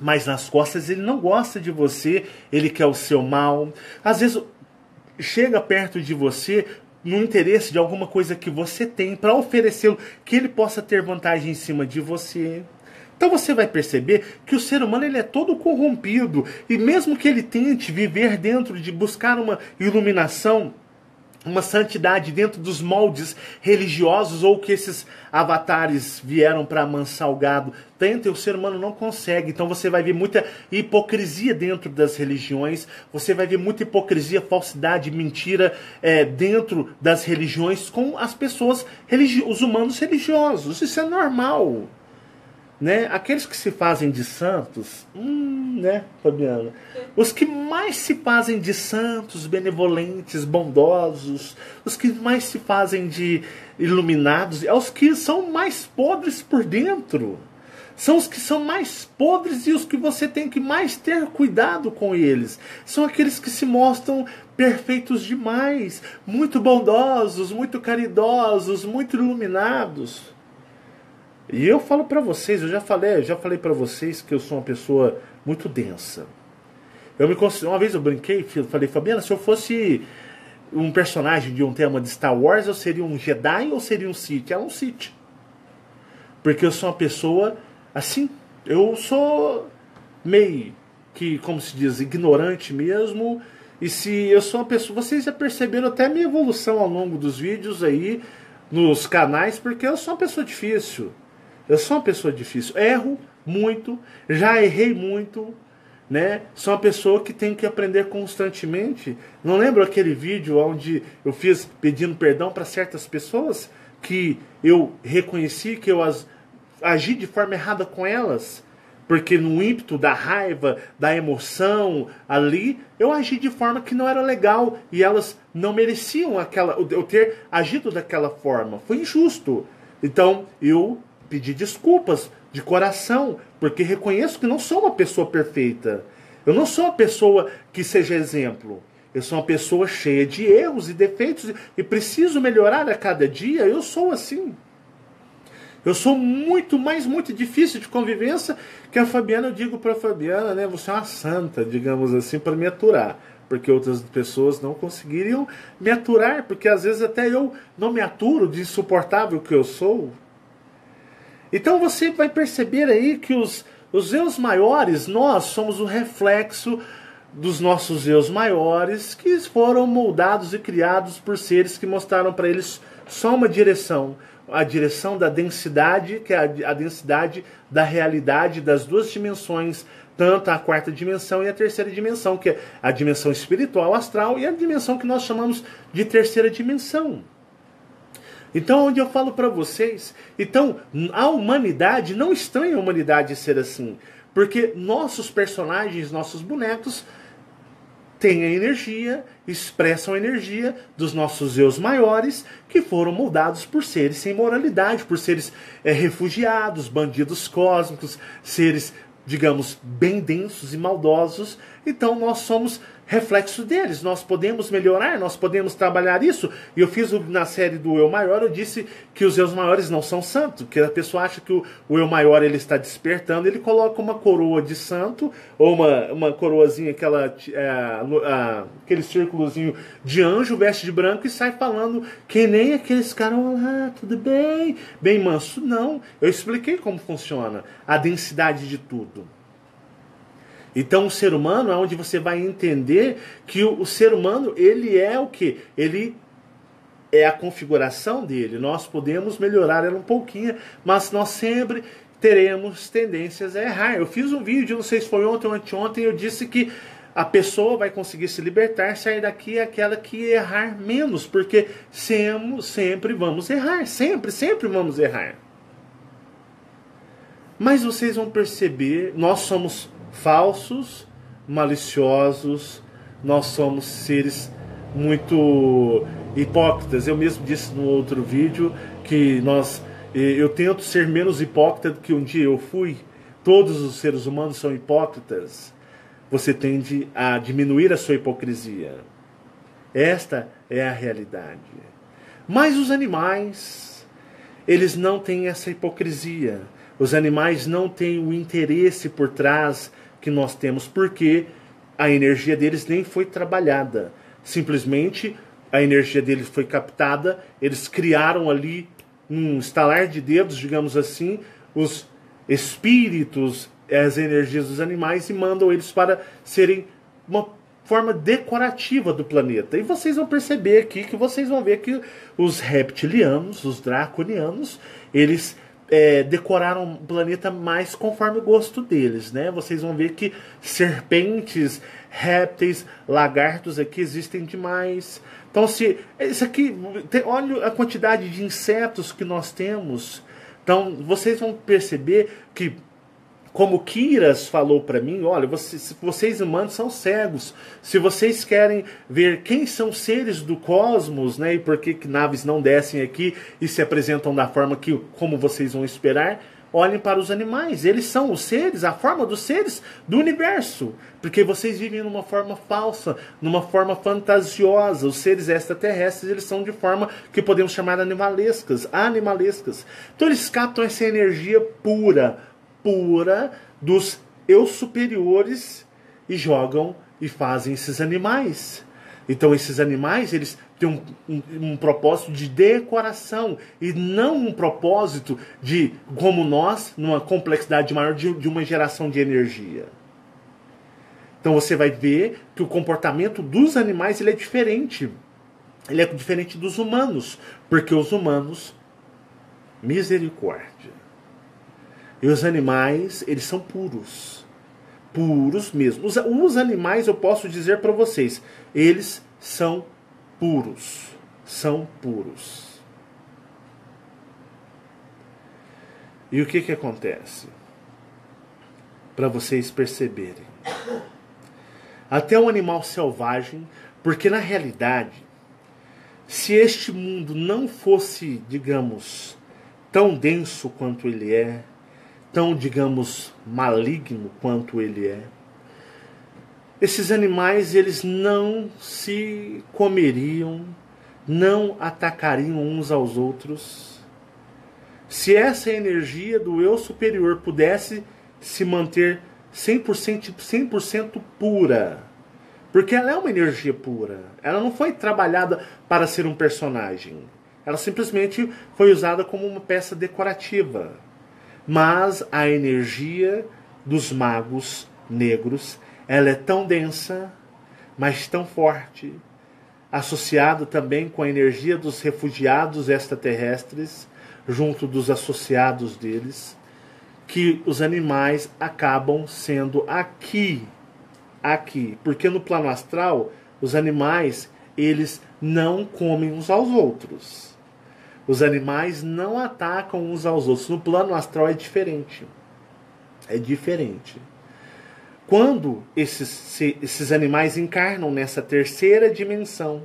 mas nas costas ele não gosta de você, ele quer o seu mal. Às vezes chega perto de você no interesse de alguma coisa que você tem para oferecê-lo, que ele possa ter vantagem em cima de você. Então você vai perceber que o ser humano ele é todo corrompido e mesmo que ele tente viver dentro de buscar uma iluminação, uma santidade dentro dos moldes religiosos ou que esses avatares vieram para amansar o gado. Tenta, o ser humano não consegue. Então você vai ver muita hipocrisia dentro das religiões, você vai ver muita hipocrisia, falsidade, mentira é, dentro das religiões com as pessoas, os humanos religiosos. Isso é normal. Né? Aqueles que se fazem de santos, hum, né, Fabiana? Os que mais se fazem de santos, benevolentes, bondosos, os que mais se fazem de iluminados, é os que são mais podres por dentro. São os que são mais podres e os que você tem que mais ter cuidado com eles. São aqueles que se mostram perfeitos demais, muito bondosos, muito caridosos, muito iluminados. E eu falo para vocês, eu já falei, já falei para vocês que eu sou uma pessoa muito densa. Eu me considero, uma vez eu brinquei, falei, Fabiana, se eu fosse um personagem de um tema de Star Wars, eu seria um Jedi ou seria um Sith? É um Sith. Porque eu sou uma pessoa assim, eu sou meio que, como se diz, ignorante mesmo. E se eu sou uma pessoa, vocês já perceberam até a minha evolução ao longo dos vídeos aí nos canais, porque eu sou uma pessoa difícil. Eu sou uma pessoa difícil. Erro muito, já errei muito, né? Sou uma pessoa que tem que aprender constantemente. Não lembro aquele vídeo onde eu fiz pedindo perdão para certas pessoas que eu reconheci que eu as, agi de forma errada com elas, porque no ímpeto da raiva, da emoção ali, eu agi de forma que não era legal e elas não mereciam aquela eu ter agido daquela forma. Foi injusto. Então, eu pedir desculpas de coração, porque reconheço que não sou uma pessoa perfeita. Eu não sou uma pessoa que seja exemplo. Eu sou uma pessoa cheia de erros e defeitos e preciso melhorar a cada dia. Eu sou assim. Eu sou muito, mais muito difícil de convivência que a Fabiana. Eu digo para a Fabiana, né? Você é uma santa, digamos assim, para me aturar. Porque outras pessoas não conseguiriam me aturar, porque às vezes até eu não me aturo de insuportável que eu sou. Então você vai perceber aí que os, os eus maiores, nós somos o reflexo dos nossos eus maiores que foram moldados e criados por seres que mostraram para eles só uma direção, a direção da densidade, que é a, a densidade da realidade das duas dimensões, tanto a quarta dimensão e a terceira dimensão, que é a dimensão espiritual astral e a dimensão que nós chamamos de terceira dimensão. Então, onde eu falo para vocês, então a humanidade não estranha a humanidade ser assim, porque nossos personagens, nossos bonecos têm a energia, expressam a energia dos nossos eus maiores, que foram moldados por seres sem moralidade, por seres é, refugiados, bandidos cósmicos, seres, digamos, bem densos e maldosos. Então nós somos reflexo deles. Nós podemos melhorar, nós podemos trabalhar isso. E eu fiz na série do Eu Maior, eu disse que os eus maiores não são santos, que a pessoa acha que o, o Eu Maior ele está despertando, ele coloca uma coroa de santo, ou uma, uma coroazinha, aquela, é, aquele círculozinho de anjo, veste de branco e sai falando que nem aqueles caras, ah, tudo bem, bem manso. Não, eu expliquei como funciona a densidade de tudo. Então o ser humano é onde você vai entender que o, o ser humano ele é o que? Ele é a configuração dele. Nós podemos melhorar ela um pouquinho, mas nós sempre teremos tendências a errar. Eu fiz um vídeo, não sei se foi ontem ou anteontem, eu disse que a pessoa vai conseguir se libertar, sair daqui é aquela que errar menos, porque sempre, sempre vamos errar, sempre, sempre vamos errar. Mas vocês vão perceber, nós somos falsos, maliciosos, nós somos seres muito hipócritas. Eu mesmo disse no outro vídeo que nós eu tento ser menos hipócrita do que um dia eu fui. Todos os seres humanos são hipócritas. Você tende a diminuir a sua hipocrisia. Esta é a realidade. Mas os animais, eles não têm essa hipocrisia. Os animais não têm o interesse por trás que nós temos, porque a energia deles nem foi trabalhada. Simplesmente a energia deles foi captada, eles criaram ali, um estalar de dedos, digamos assim, os espíritos, as energias dos animais e mandam eles para serem uma forma decorativa do planeta. E vocês vão perceber aqui que vocês vão ver que os reptilianos, os draconianos, eles é, decoraram o planeta mais conforme o gosto deles, né? Vocês vão ver que serpentes, répteis, lagartos aqui existem demais. Então, se isso aqui, tem, olha a quantidade de insetos que nós temos. Então, vocês vão perceber que como Kiras falou para mim, olha, vocês, vocês humanos são cegos. Se vocês querem ver quem são seres do cosmos, né, e por que, que naves não descem aqui e se apresentam da forma que, como vocês vão esperar, olhem para os animais. Eles são os seres, a forma dos seres do universo. Porque vocês vivem numa forma falsa, numa forma fantasiosa. Os seres extraterrestres, eles são de forma que podemos chamar animalescas, animalescas. Então eles captam essa energia pura, pura dos eu superiores e jogam e fazem esses animais. Então esses animais eles têm um, um, um, propósito de decoração e não um propósito de, como nós, numa complexidade maior de, de uma geração de energia. Então você vai ver que o comportamento dos animais ele é diferente. Ele é diferente dos humanos, porque os humanos, misericórdia. E os animais, eles são puros. Puros mesmo. Os, os animais, eu posso dizer para vocês, eles são puros. São puros. E o que, que acontece? Para vocês perceberem. Até um animal selvagem, porque na realidade, se este mundo não fosse, digamos, tão denso quanto ele é, tão, digamos, maligno quanto ele é. Esses animais, eles não se comeriam, não atacariam uns aos outros. Se essa energia do eu superior pudesse se manter 100%, 100 pura, porque ela é uma energia pura, ela não foi trabalhada para ser um personagem, ela simplesmente foi usada como uma peça decorativa. Mas a energia dos magos negros, ela é tão densa, mas tão forte, associado também com a energia dos refugiados extraterrestres, junto dos associados deles, que os animais acabam sendo aqui, aqui, porque no plano astral os animais eles não comem uns aos outros. Os animais não atacam uns aos outros. No plano astral é diferente. É diferente. Quando esses, esses animais encarnam nessa terceira dimensão,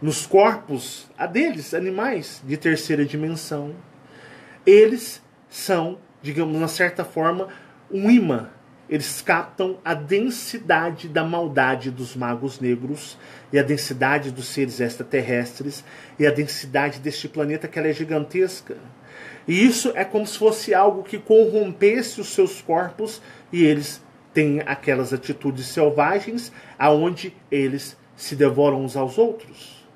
nos corpos a deles, animais de terceira dimensão, eles são, digamos, de uma certa forma, um imã. Eles captam a densidade da maldade dos magos negros e a densidade dos seres extraterrestres e a densidade deste planeta que ela é gigantesca. E isso é como se fosse algo que corrompesse os seus corpos e eles têm aquelas atitudes selvagens aonde eles se devoram uns aos outros.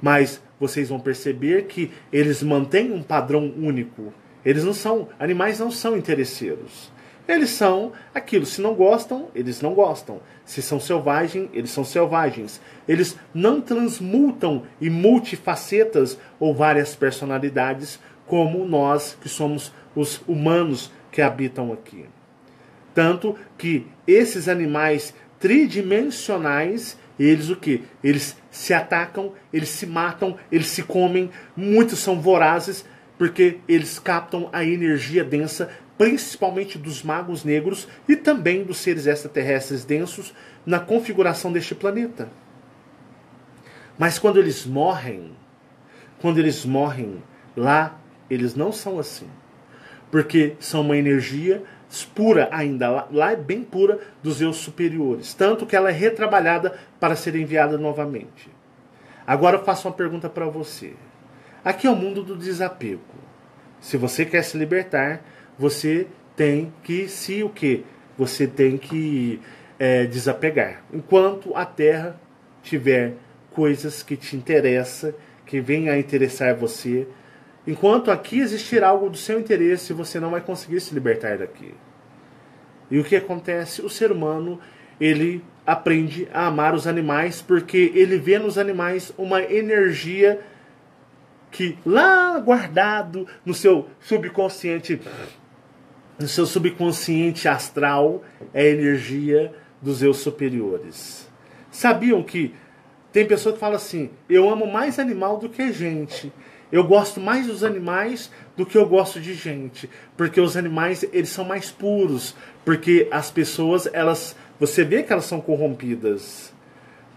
Mas vocês vão perceber que eles mantêm um padrão único. Eles não são, animais não são interesseiros. Eles são aquilo. Se não gostam, eles não gostam. Se são selvagens, eles são selvagens. Eles não transmutam em multifacetas ou várias personalidades como nós que somos os humanos que habitam aqui. Tanto que esses animais tridimensionais, eles o que? Eles se atacam, eles se matam, eles se comem, muitos são vorazes, porque eles captam a energia densa principalmente dos magos negros e também dos seres extraterrestres densos na configuração deste planeta. Mas quando eles morrem, quando eles morrem lá, eles não são assim. Porque são uma energia pura ainda, lá, é bem pura dos eus superiores. Tanto que ela é retrabalhada para ser enviada novamente. Agora eu faço uma pergunta para você. Aqui é o mundo do desapego. Se você quer se libertar, você tem que se o que? Você tem que é, desapegar. Enquanto a Terra tiver coisas que te interessam, que venham a interessar você, enquanto aqui existir algo do seu interesse, você não vai conseguir se libertar daqui. E o que acontece? O ser humano ele aprende a amar os animais porque ele vê nos animais uma energia que lá guardado no seu subconsciente no seu subconsciente astral é a energia dos eu superiores. Sabiam que tem pessoa que fala assim: eu amo mais animal do que gente. Eu gosto mais dos animais do que eu gosto de gente, porque os animais eles são mais puros, porque as pessoas elas você vê que elas são corrompidas,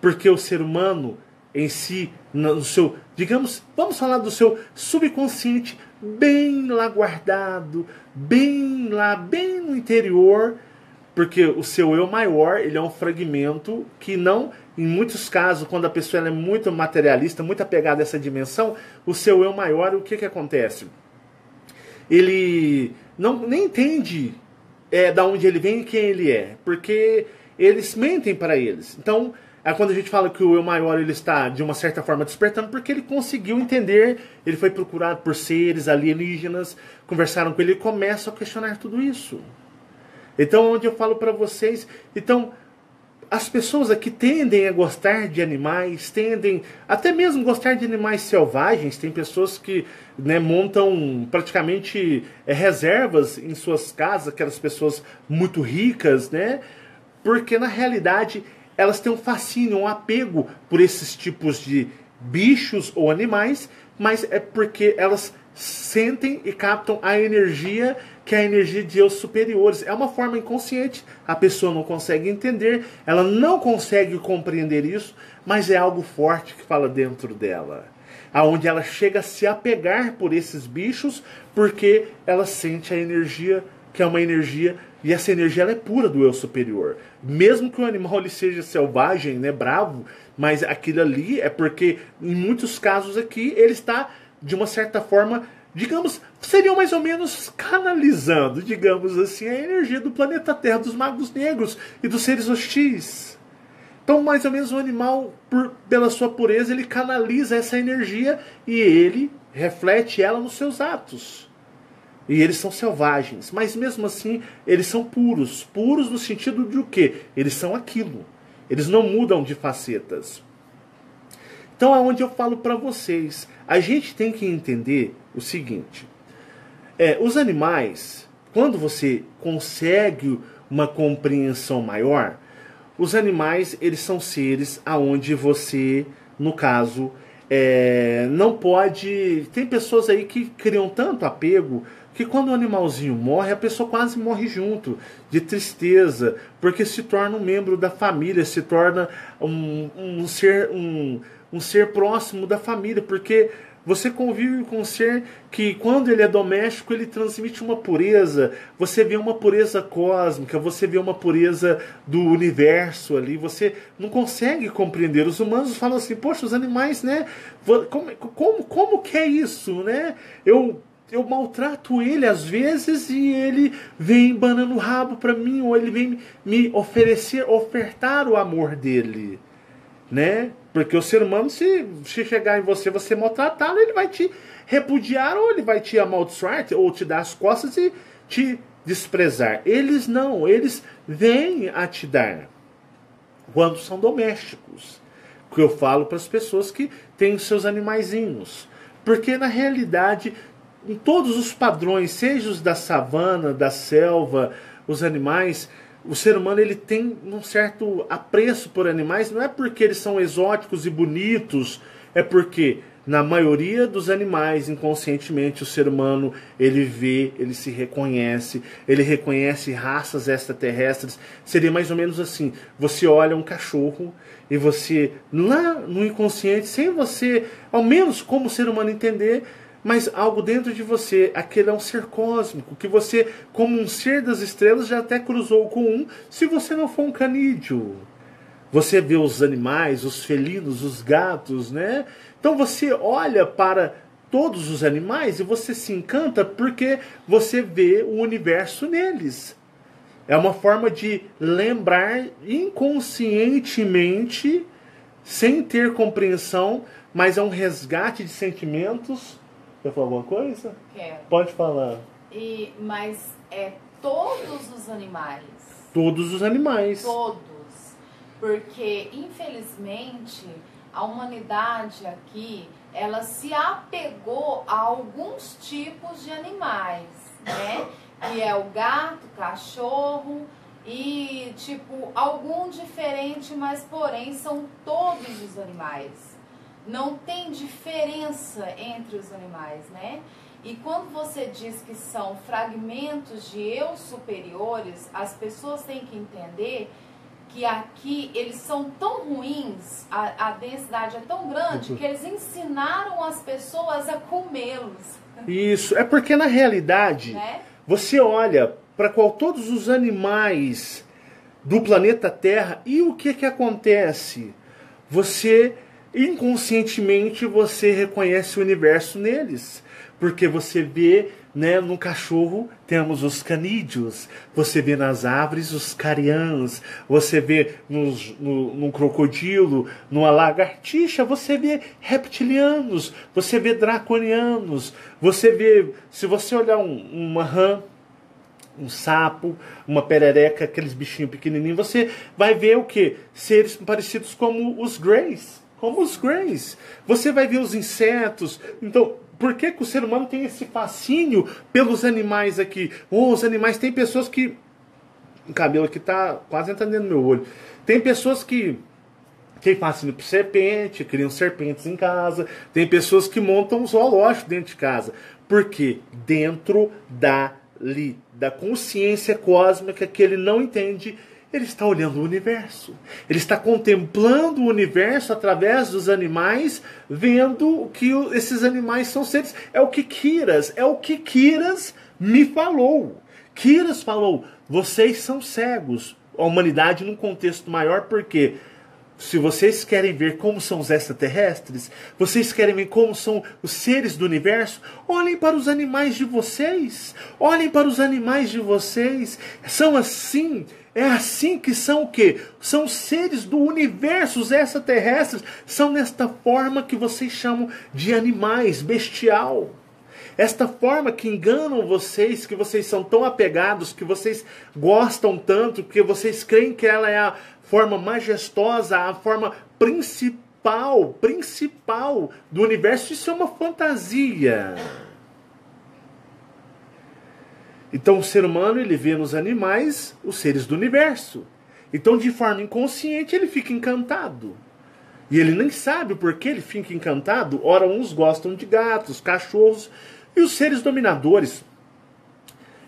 porque o ser humano em si, no seu, digamos, vamos falar do seu subconsciente bem lá guardado, bem lá, bem no interior, porque o seu eu maior, ele é um fragmento que não, em muitos casos, quando a pessoa é muito materialista, muito apegada a essa dimensão, o seu eu maior, o que que acontece? Ele não nem entende é, da onde ele vem e quem ele é, porque eles mentem para eles. Então, é quando a gente fala que o eu maior ele está de uma certa forma despertando, porque ele conseguiu entender, ele foi procurado por seres alienígenas, conversaram com ele e começam a questionar tudo isso. Então, onde eu falo para vocês, então as pessoas aqui tendem a gostar de animais, tendem até mesmo gostar de animais selvagens. Tem pessoas que né, montam praticamente é, reservas em suas casas, aquelas pessoas muito ricas, né? Porque na realidade elas têm um fascínio, um apego por esses tipos de bichos ou animais, mas é porque elas sentem e captam a energia que é a energia de Deus superiores. É uma forma inconsciente, a pessoa não consegue entender, ela não consegue compreender isso, mas é algo forte que fala dentro dela. Aonde ela chega a se apegar por esses bichos, porque ela sente a energia que é uma energia e essa energia ela é pura do eu superior. Mesmo que o animal ele seja selvagem, né, bravo, mas aquilo ali é porque, em muitos casos aqui, ele está, de uma certa forma, digamos, seriam mais ou menos canalizando, digamos assim, a energia do planeta Terra, dos magos negros e dos seres hostis. Então, mais ou menos, o animal, por, pela sua pureza, ele canaliza essa energia e ele reflete ela nos seus atos. E eles são selvagens, mas mesmo assim eles são puros. Puros no sentido de o quê? Eles são aquilo. Eles não mudam de facetas. Então é onde eu falo para vocês, a gente tem que entender o seguinte: é, os animais, quando você consegue uma compreensão maior, os animais eles são seres aonde você, no caso, é, não pode. Tem pessoas aí que criam tanto apego que quando o animalzinho morre, a pessoa quase morre junto, de tristeza, porque se torna um membro da família, se torna um, um ser um, um ser próximo da família, porque você convive com um ser que, quando ele é doméstico, ele transmite uma pureza. Você vê uma pureza cósmica, você vê uma pureza do universo ali. Você não consegue compreender. Os humanos falam assim: poxa, os animais, né? Como, como, como que é isso, né? Eu eu maltrato ele às vezes e ele vem banando o rabo para mim ou ele vem me oferecer, ofertar o amor dele, né? Porque o ser humano, se, se chegar em você, você maltratá-lo, ele vai te repudiar ou ele vai te amaldiçoar ou te dar as costas e te desprezar. Eles não, eles vêm a te dar quando são domésticos. Que eu falo para as pessoas que têm seus animaizinhos. Porque na realidade em todos os padrões, seja os da savana, da selva, os animais, o ser humano ele tem um certo apreço por animais, não é porque eles são exóticos e bonitos, é porque na maioria dos animais, inconscientemente, o ser humano ele vê, ele se reconhece, ele reconhece raças extraterrestres. Seria mais ou menos assim: você olha um cachorro e você, lá no inconsciente, sem você, ao menos como ser humano entender, mas algo dentro de você, aquele é um ser cósmico, que você, como um ser das estrelas, já até cruzou com um, se você não for um canídeo. Você vê os animais, os felinos, os gatos, né? Então você olha para todos os animais e você se encanta porque você vê o universo neles. É uma forma de lembrar inconscientemente, sem ter compreensão, mas é um resgate de sentimentos Quer falar alguma coisa? Quero. Pode falar. E, mas é todos os animais. Todos os animais. Todos. Porque, infelizmente, a humanidade aqui, ela se apegou a alguns tipos de animais, né? Que é o gato, cachorro e, tipo, algum diferente, mas porém são todos os animais não tem diferença entre os animais, né? E quando você diz que são fragmentos de eu superiores, as pessoas têm que entender que aqui eles são tão ruins, a, a densidade é tão grande, que eles ensinaram as pessoas a comê-los. Isso, é porque na realidade, né? você olha para qual todos os animais do planeta Terra e o que que acontece? Você inconscientemente você reconhece o universo neles. Porque você vê, né, no cachorro temos os canídeos, você vê nas árvores os cariãs, você vê nos, no, no crocodilo, numa lagartixa, você vê reptilianos, você vê draconianos, você vê, se você olhar um, uma rã, um sapo, uma perereca, aqueles bichinhos pequenininhos, você vai ver o que? Seres parecidos como os greys como os Greys. Você vai ver os insetos. Então, por que, que o ser humano tem esse fascínio pelos animais aqui? Oh, os animais, tem pessoas que. O cabelo aqui tá quase entrando do meu olho. Tem pessoas que tem fascínio por serpente, criam serpentes em casa. Tem pessoas que montam um zoológico dentro de casa. Porque dentro da, da consciência cósmica que ele não entende ele está olhando o universo. Ele está contemplando o universo através dos animais, vendo que esses animais são seres. É o que Kiras, é o que Kiras me falou. Kiras falou: vocês são cegos. A humanidade num contexto maior, porque se vocês querem ver como são os extraterrestres, vocês querem ver como são os seres do universo, olhem para os animais de vocês. Olhem para os animais de vocês. São assim é assim que são o quê? São seres do universo, os extraterrestres são nesta forma que vocês chamam de animais, bestial. esta forma que enganam vocês, que vocês são tão apegados, que vocês gostam tanto, que vocês creem que ela é a forma majestosa, a forma principal, principal do universo, isso é uma fantasia. Então o ser humano ele vê nos animais os seres do universo. Então de forma inconsciente ele fica encantado. E ele nem sabe o porquê ele fica encantado. Ora, uns gostam de gatos, cachorros e os seres dominadores.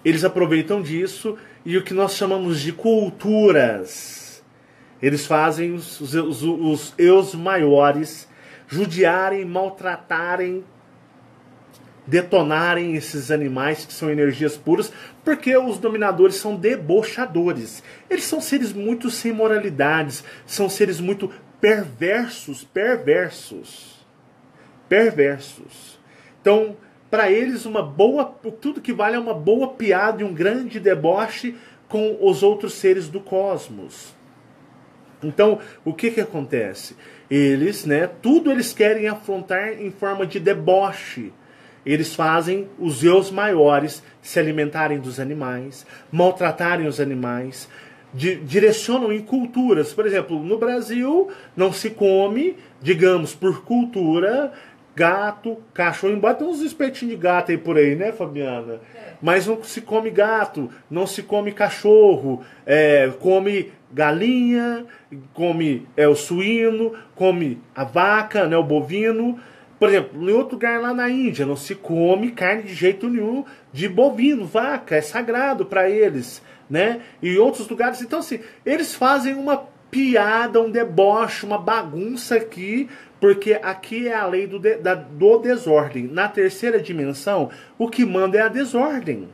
Eles aproveitam disso e o que nós chamamos de culturas. Eles fazem os, os, os, os eus maiores judiarem, maltratarem, detonarem esses animais que são energias puras, porque os dominadores são debochadores. Eles são seres muito sem moralidades, são seres muito perversos, perversos. Perversos. Então, para eles uma boa, tudo que vale é uma boa piada e um grande deboche com os outros seres do cosmos. Então, o que que acontece? Eles, né, tudo eles querem afrontar em forma de deboche eles fazem os eus maiores se alimentarem dos animais, maltratarem os animais, di direcionam em culturas. Por exemplo, no Brasil não se come, digamos, por cultura, gato, cachorro. Embora tem uns espetinhos de gato aí por aí, né, Fabiana? É. Mas não se come gato, não se come cachorro, é, come galinha, come é, o suíno, come a vaca, né, o bovino. Por exemplo, em outro lugar lá na Índia, não se come carne de jeito nenhum de bovino, vaca, é sagrado para eles, né? E outros lugares, então assim, eles fazem uma piada, um deboche, uma bagunça aqui, porque aqui é a lei do, de, da, do desordem. Na terceira dimensão, o que manda é a desordem.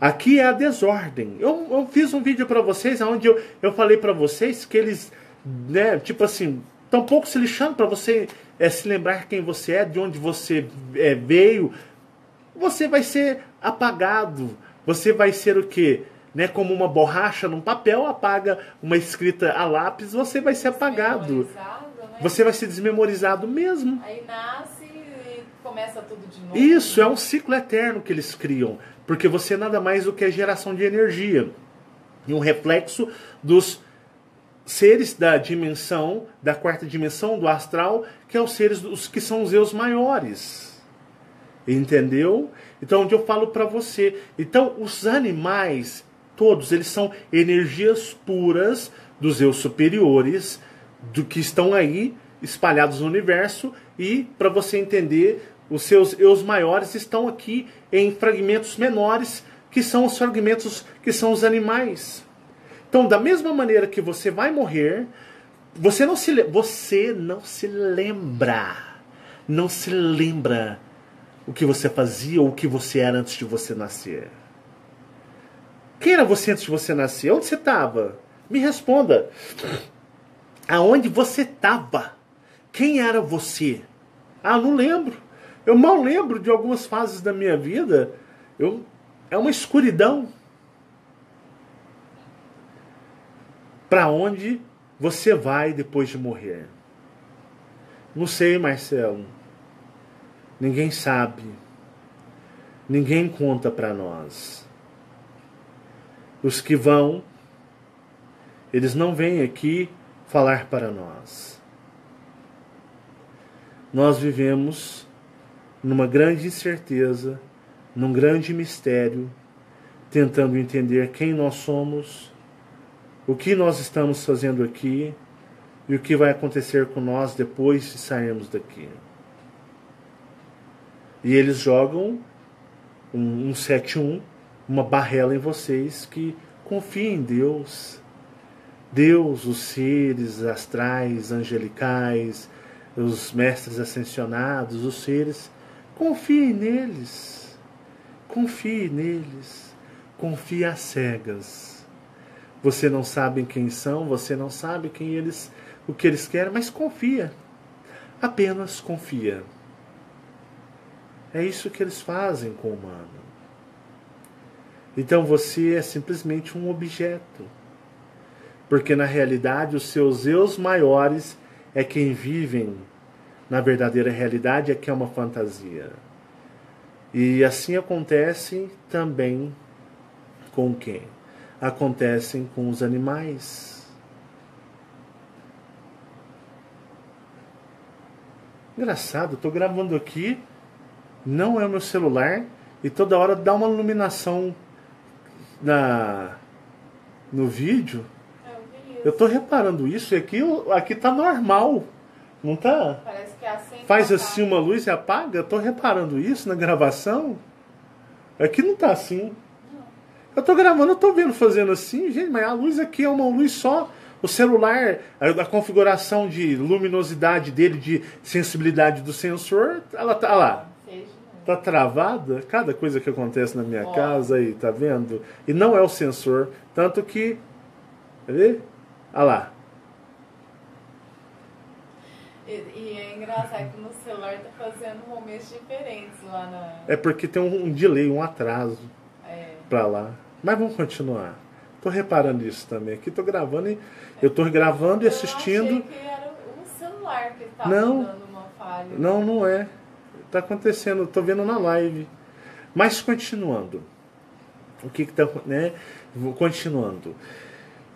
Aqui é a desordem. Eu, eu fiz um vídeo para vocês onde eu, eu falei para vocês que eles, né, tipo assim, tão pouco se lixando para você é se lembrar quem você é, de onde você é, veio, você vai ser apagado. Você vai ser o quê? Né, como uma borracha num papel apaga uma escrita a lápis, você vai ser apagado. Né? Você vai ser desmemorizado mesmo. Aí nasce e começa tudo de novo. Isso, é um ciclo eterno que eles criam. Porque você é nada mais do que a geração de energia. E um reflexo dos seres da dimensão, da quarta dimensão do astral, que é os seres os que são os eus maiores. Entendeu? Então, onde eu falo para você, então os animais todos eles são energias puras dos eus superiores, do que estão aí espalhados no universo e para você entender, os seus eus maiores estão aqui em fragmentos menores, que são os fragmentos que são os animais. Então, da mesma maneira que você vai morrer, você não se, você não se lembra. Não se lembra o que você fazia ou o que você era antes de você nascer. Quem era você antes de você nascer? Onde você estava? Me responda. Aonde você estava? Quem era você? Ah, não lembro. Eu mal lembro de algumas fases da minha vida. Eu, é uma escuridão. Para onde você vai depois de morrer? Não sei, Marcelo. Ninguém sabe. Ninguém conta para nós. Os que vão, eles não vêm aqui falar para nós. Nós vivemos numa grande incerteza, num grande mistério, tentando entender quem nós somos o que nós estamos fazendo aqui e o que vai acontecer com nós depois de sairmos daqui. E eles jogam um, um 7-1, uma barrela em vocês que confiem em Deus. Deus, os seres astrais, angelicais, os mestres ascensionados, os seres, confiem neles. Confie neles. Confie às cegas você não sabe quem são, você não sabe quem eles, o que eles querem, mas confia. Apenas confia. É isso que eles fazem com o humano. Então você é simplesmente um objeto. Porque na realidade os seus eus maiores é quem vivem na verdadeira realidade, é que é uma fantasia. E assim acontece também com quem? Acontecem com os animais. Engraçado, estou gravando aqui, não é o meu celular, e toda hora dá uma iluminação na, no vídeo. Eu estou reparando isso e aqui, aqui tá normal. Não tá? Parece que é assim. Faz assim uma luz e apaga? Eu tô reparando isso na gravação. Aqui não tá assim. Eu tô gravando, eu tô vendo fazendo assim, gente, mas a luz aqui é uma luz só. O celular, a, configuração de luminosidade dele, de sensibilidade do sensor, ela tá lá. Tá travada? Cada coisa que acontece na minha casa aí, tá vendo? E não é o sensor. Tanto que. Quer ver? Olha lá. E, e, é engraçado que no celular tá fazendo momentos diferentes lá na. É porque tem um, um delay, um atraso. Pra lá. Mas vamos continuar. Tô reparando isso também. Aqui tô gravando e. Eu tô gravando e assistindo. Eu achei que era o celular que tava não, dando uma falha. Não, não é. Tá acontecendo, tô vendo na live. Mas continuando. O que que tá. Né? Continuando.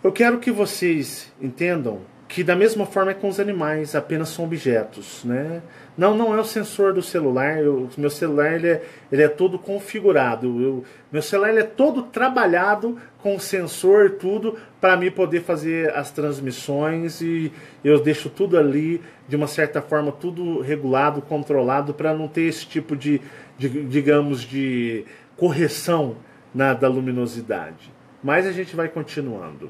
Eu quero que vocês entendam que da mesma forma é com os animais, apenas são objetos, né? Não, não é o sensor do celular. O meu celular ele é, ele é todo configurado. Eu, meu celular ele é todo trabalhado com sensor tudo para mim poder fazer as transmissões e eu deixo tudo ali de uma certa forma tudo regulado, controlado para não ter esse tipo de, de digamos de correção na da luminosidade. Mas a gente vai continuando.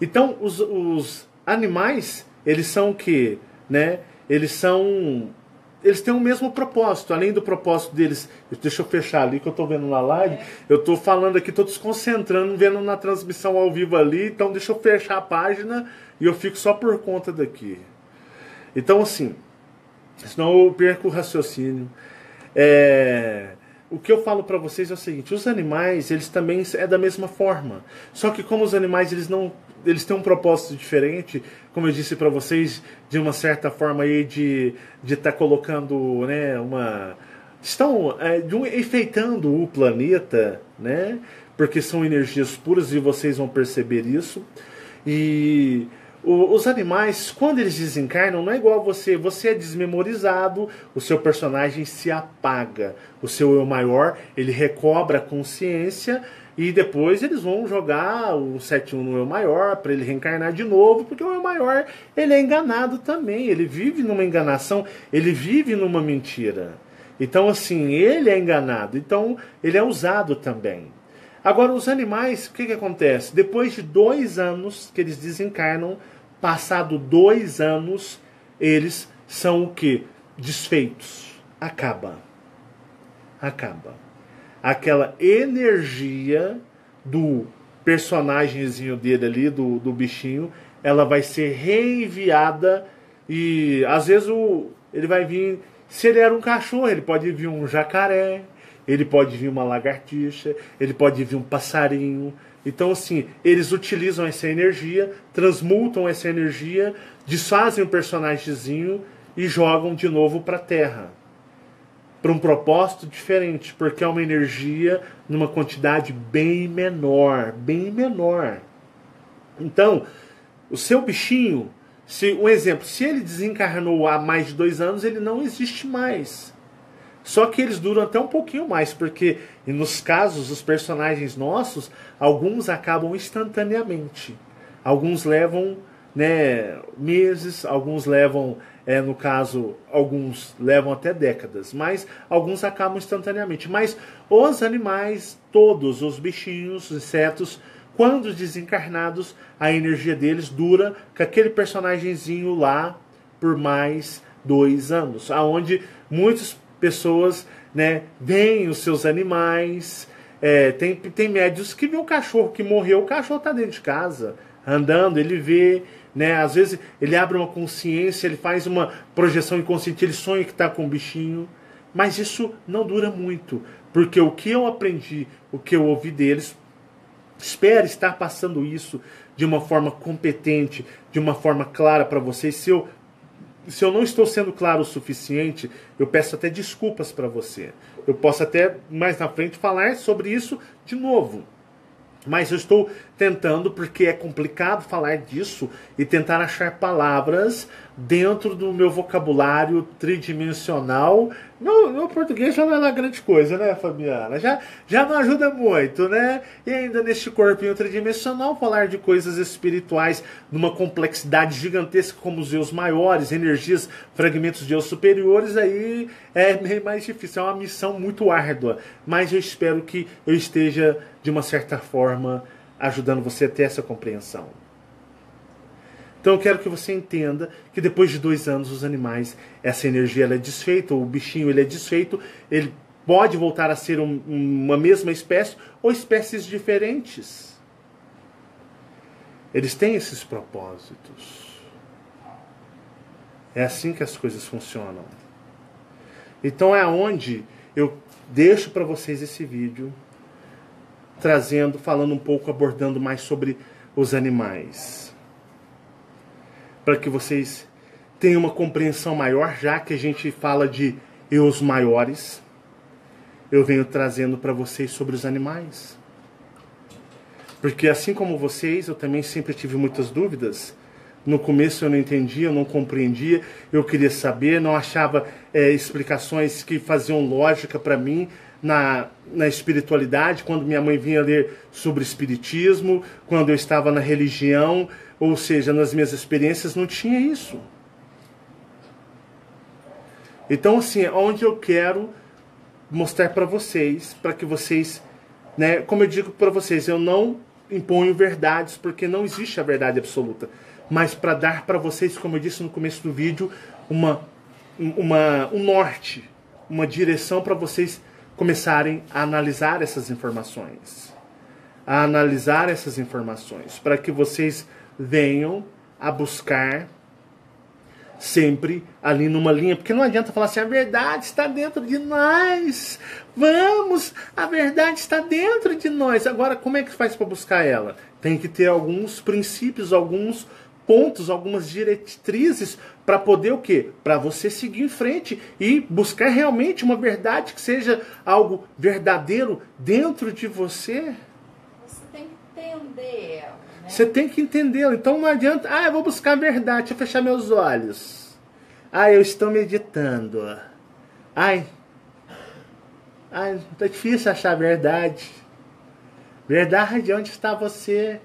Então, os, os animais, eles são o que? Né? Eles são. Eles têm o mesmo propósito, além do propósito deles. Deixa eu fechar ali que eu estou vendo na live. É. Eu estou falando aqui, estou desconcentrando, vendo na transmissão ao vivo ali. Então, deixa eu fechar a página e eu fico só por conta daqui. Então, assim, senão eu perco o raciocínio. É, o que eu falo para vocês é o seguinte: os animais, eles também é da mesma forma. Só que como os animais eles não eles têm um propósito diferente, como eu disse para vocês, de uma certa forma aí de de estar tá colocando, né, uma estão é, um, enfeitando o planeta, né? Porque são energias puras e vocês vão perceber isso. E o, os animais, quando eles desencarnam, não é igual a você. Você é desmemorizado, o seu personagem se apaga. O seu eu maior, ele recobra a consciência e depois eles vão jogar o 71 no Eu Maior para ele reencarnar de novo, porque o Eu Maior ele é enganado também, ele vive numa enganação, ele vive numa mentira. Então, assim, ele é enganado, então ele é usado também. Agora, os animais, o que, que acontece? Depois de dois anos que eles desencarnam, passado dois anos, eles são o que? Desfeitos. Acaba. Acaba aquela energia do personagemzinho dele ali, do, do bichinho, ela vai ser reenviada e às vezes o, ele vai vir. Se ele era um cachorro, ele pode vir um jacaré, ele pode vir uma lagartixa, ele pode vir um passarinho. Então, assim, eles utilizam essa energia, transmutam essa energia, desfazem o personagemzinho e jogam de novo para a Terra para um propósito diferente, porque é uma energia numa quantidade bem menor, bem menor. Então, o seu bichinho, se um exemplo, se ele desencarnou há mais de dois anos, ele não existe mais. Só que eles duram até um pouquinho mais, porque nos casos, os personagens nossos, alguns acabam instantaneamente. Alguns levam né, meses, alguns levam é, no caso, alguns levam até décadas, mas alguns acabam instantaneamente. Mas os animais, todos os bichinhos, insetos, quando desencarnados, a energia deles dura com aquele personagemzinho lá por mais dois anos, aonde muitas pessoas né, veem os seus animais. É, tem, tem médios que vê o cachorro que morreu, o cachorro está dentro de casa, andando, ele vê, né? Às vezes ele abre uma consciência, ele faz uma projeção inconsciente, ele sonha que está com um bichinho. Mas isso não dura muito, porque o que eu aprendi, o que eu ouvi deles, espero estar passando isso de uma forma competente, de uma forma clara para vocês. Se eu se eu não estou sendo claro o suficiente, eu peço até desculpas para você. Eu posso até mais na frente falar sobre isso de novo. Mas eu estou tentando, porque é complicado falar disso, e tentar achar palavras dentro do meu vocabulário tridimensional. Meu, meu português já não é uma grande coisa, né, Fabiana? Já, já não ajuda muito, né? E ainda neste corpinho tridimensional, falar de coisas espirituais numa complexidade gigantesca como os eus maiores, energias, fragmentos de eus superiores, aí é meio mais difícil. É uma missão muito árdua. Mas eu espero que eu esteja, de uma certa forma, ajudando você a ter essa compreensão. Então eu quero que você entenda que depois de dois anos os animais, essa energia ela é desfeita, o bichinho ele é desfeito, ele pode voltar a ser um, uma mesma espécie ou espécies diferentes. Eles têm esses propósitos. É assim que as coisas funcionam. Então é onde eu deixo para vocês esse vídeo trazendo, falando um pouco, abordando mais sobre os animais. Para que vocês tenham uma compreensão maior, já que a gente fala de eus maiores, eu venho trazendo para vocês sobre os animais. Porque assim como vocês, eu também sempre tive muitas dúvidas. No começo eu não entendia, eu não compreendia, eu queria saber, não achava é, explicações que faziam lógica para mim, na, na espiritualidade, quando minha mãe vinha ler sobre espiritismo, quando eu estava na religião, ou seja, nas minhas experiências, não tinha isso. Então, assim, é onde eu quero mostrar para vocês, para que vocês, né, como eu digo para vocês, eu não imponho verdades, porque não existe a verdade absoluta, mas para dar para vocês, como eu disse no começo do vídeo, uma, uma, um norte, uma direção para vocês começarem a analisar essas informações. A analisar essas informações, para que vocês venham a buscar sempre ali numa linha, porque não adianta falar assim, a verdade está dentro de nós. Vamos, a verdade está dentro de nós. Agora, como é que faz para buscar ela? Tem que ter alguns princípios, alguns pontos, algumas diretrizes para poder o quê? Para você seguir em frente e buscar realmente uma verdade que seja algo verdadeiro dentro de você. Você tem que entender. Né? Você tem que entendê-lo. Então não adianta, ah, eu vou buscar a verdade, deixa eu fechar meus olhos. Ah, eu estou meditando. Ai, ai, tá difícil achar a verdade. Verdade, onde está você?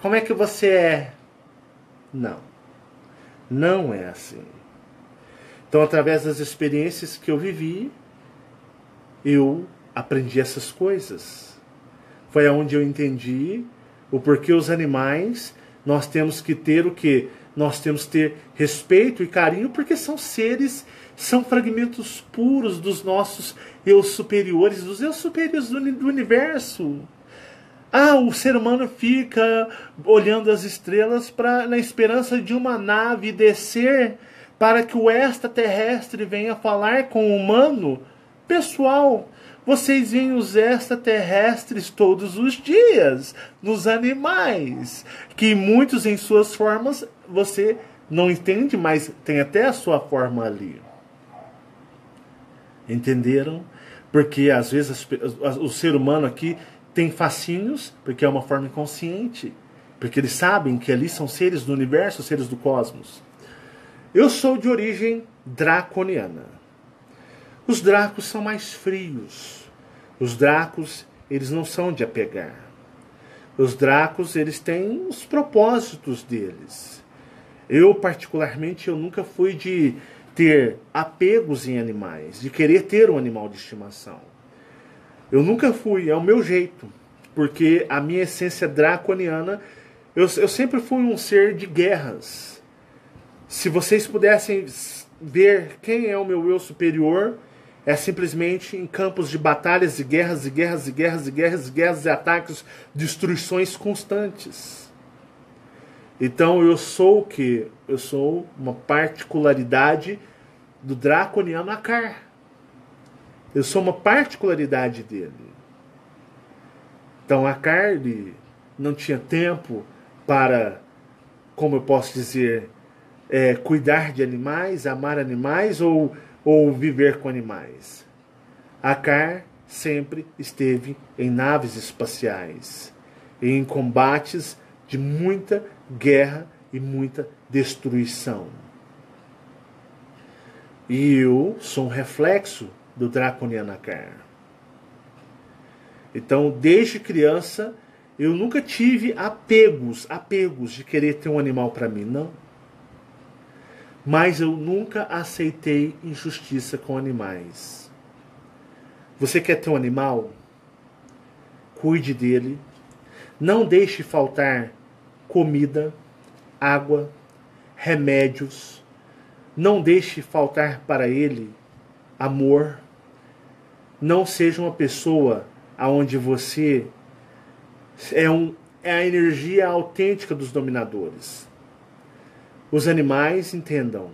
Como é que você é? Não. Não é assim. Então, através das experiências que eu vivi, eu aprendi essas coisas. Foi aonde eu entendi o porquê os animais nós temos que ter o que? Nós temos que ter respeito e carinho porque são seres, são fragmentos puros dos nossos eu superiores, dos eu superiores do, do universo. Ah, o ser humano fica olhando as estrelas pra, na esperança de uma nave descer para que o extraterrestre venha falar com o humano. Pessoal, vocês veem os extraterrestres todos os dias, nos animais, que muitos em suas formas você não entende, mas tem até a sua forma ali. Entenderam? Porque às vezes o ser humano aqui tem fascínios, porque é uma forma inconsciente, porque eles sabem que ali são seres do universo, seres do cosmos. Eu sou de origem draconiana. Os dracos são mais frios. Os dracos, eles não são de apegar. Os dracos, eles têm os propósitos deles. Eu, particularmente, eu nunca fui de ter apegos em animais, de querer ter um animal de estimação. Eu nunca fui, é o meu jeito, porque a minha essência draconiana, eu, eu sempre fui um ser de guerras. Se vocês pudessem ver quem é o meu eu superior, é simplesmente em campos de batalhas e guerras e guerras e guerras e guerras e guerras e ataques, destruições constantes. Então eu sou o que? Eu sou uma particularidade do draconiano Akar. Eu sou uma particularidade dele. Então a carne não tinha tempo para, como eu posso dizer, é, cuidar de animais, amar animais ou, ou viver com animais. Acar sempre esteve em naves espaciais, em combates de muita guerra e muita destruição. E eu sou um reflexo do Draconiana Acar. Então, desde criança, eu nunca tive apegos, apegos de querer ter um animal para mim, não. Mas eu nunca aceitei injustiça com animais. Você quer ter um animal? Cuide dele. Não deixe faltar comida, água, remédios. Não deixe faltar para ele amor. Não seja uma pessoa aonde você é, um, é a energia autêntica dos dominadores. Os animais, entendam,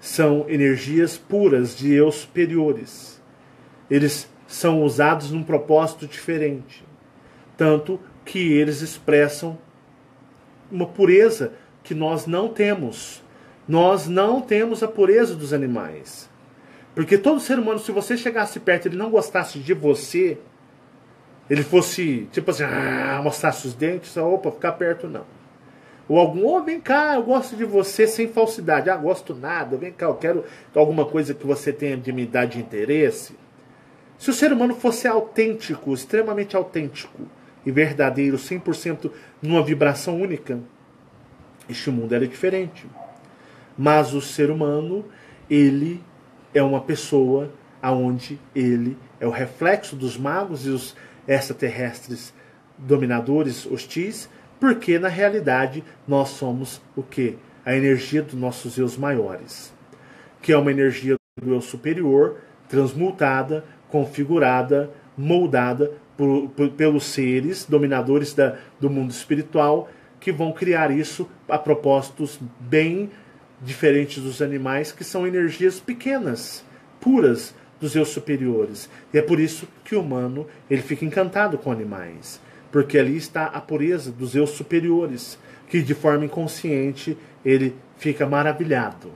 são energias puras de eu superiores. Eles são usados num propósito diferente. Tanto que eles expressam uma pureza que nós não temos. Nós não temos a pureza dos animais. Porque todo ser humano, se você chegasse perto e ele não gostasse de você, ele fosse, tipo assim, ah, mostrasse os dentes, opa, ficar perto não. Ou algum, oh, vem cá, eu gosto de você sem falsidade. Ah, gosto nada, vem cá, eu quero alguma coisa que você tenha de me dar de interesse. Se o ser humano fosse autêntico, extremamente autêntico e verdadeiro, 100% numa vibração única, este mundo era diferente. Mas o ser humano, ele é uma pessoa aonde ele é o reflexo dos magos e os extraterrestres dominadores hostis, porque na realidade nós somos o que? A energia dos nossos eus maiores, que é uma energia do eu superior, transmutada, configurada, moldada por, por, pelos seres dominadores da, do mundo espiritual, que vão criar isso a propósitos bem diferentes dos animais, que são energias pequenas, puras, dos seus superiores. E é por isso que o humano ele fica encantado com animais, porque ali está a pureza dos seus superiores, que de forma inconsciente ele fica maravilhado.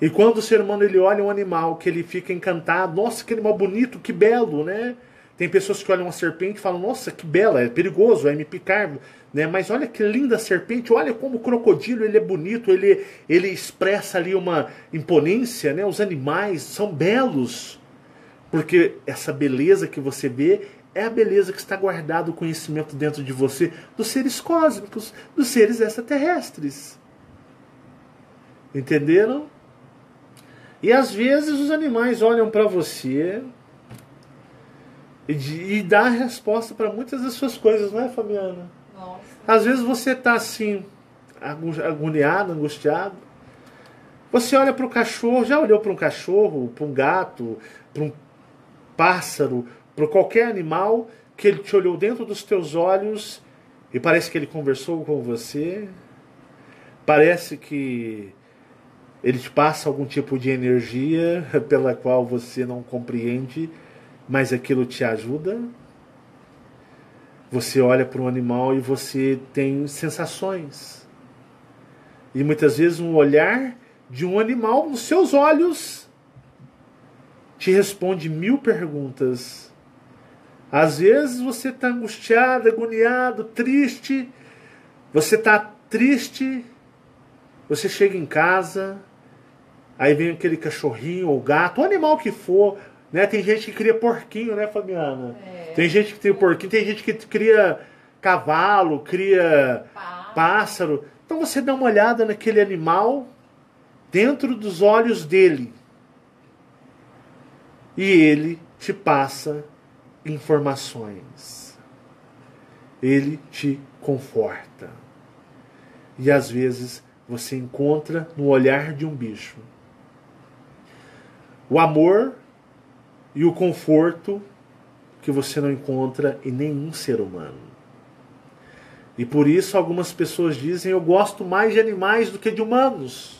E quando o ser humano ele olha um animal que ele fica encantado, nossa, que animal bonito, que belo, né? Tem pessoas que olham uma serpente e falam, nossa, que bela, é perigoso, vai me picar. Né? Mas olha que linda serpente, olha como o crocodilo ele é bonito, ele, ele expressa ali uma imponência. Né? Os animais são belos. Porque essa beleza que você vê é a beleza que está guardado o conhecimento dentro de você dos seres cósmicos, dos seres extraterrestres. Entenderam? E às vezes os animais olham para você e, e dá a resposta para muitas das suas coisas, não é, Fabiana? Nossa. Às vezes você está assim, agoniado, angustiado. Você olha para o cachorro, já olhou para um cachorro, para um gato, para um pássaro, para qualquer animal que ele te olhou dentro dos teus olhos e parece que ele conversou com você? Parece que ele te passa algum tipo de energia [LAUGHS] pela qual você não compreende mas aquilo te ajuda. Você olha para um animal e você tem sensações. E muitas vezes um olhar de um animal nos seus olhos te responde mil perguntas. Às vezes você está angustiado, agoniado, triste. Você está triste. Você chega em casa, aí vem aquele cachorrinho ou gato, o animal que for, né? Tem gente que cria porquinho, né, Fabiana? É. Tem gente que tem porquinho, tem gente que cria cavalo, cria pássaro. pássaro. Então você dá uma olhada naquele animal dentro dos olhos dele. E ele te passa informações. Ele te conforta. E às vezes você encontra no olhar de um bicho o amor e o conforto que você não encontra em nenhum ser humano. E por isso algumas pessoas dizem: Eu gosto mais de animais do que de humanos.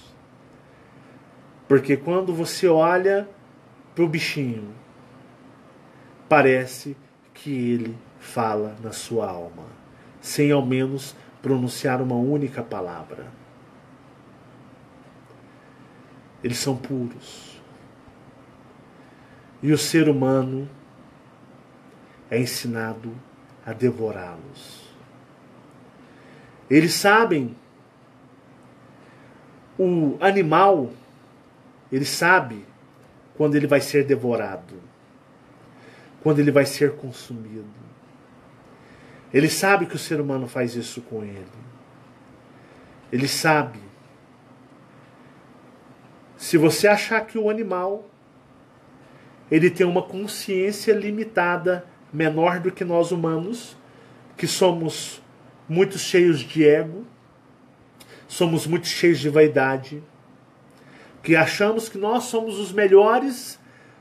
Porque quando você olha para o bichinho, parece que ele fala na sua alma, sem ao menos pronunciar uma única palavra. eles são puros. E o ser humano é ensinado a devorá-los. Eles sabem, o animal, ele sabe quando ele vai ser devorado, quando ele vai ser consumido. Ele sabe que o ser humano faz isso com ele. Ele sabe. Se você achar que o animal ele tem uma consciência limitada, menor do que nós humanos, que somos muito cheios de ego, somos muito cheios de vaidade, que achamos que nós somos os melhores,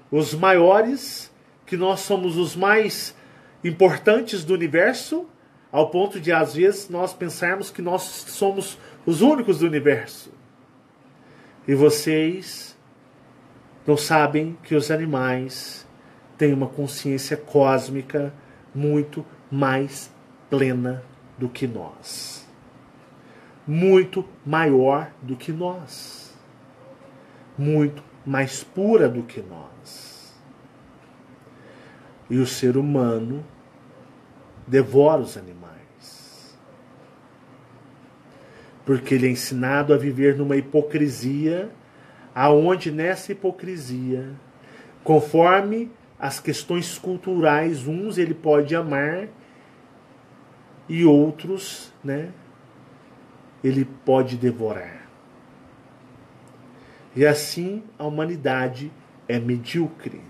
os maiores, que nós somos os mais importantes do universo, ao ponto de às vezes nós pensarmos que nós somos os únicos do universo. E vocês não sabem que os animais têm uma consciência cósmica muito mais plena do que nós. Muito maior do que nós. Muito mais pura do que nós. E o ser humano devora os animais. Porque ele é ensinado a viver numa hipocrisia, aonde nessa hipocrisia, conforme as questões culturais, uns ele pode amar e outros, né, ele pode devorar. E assim a humanidade é medíocre.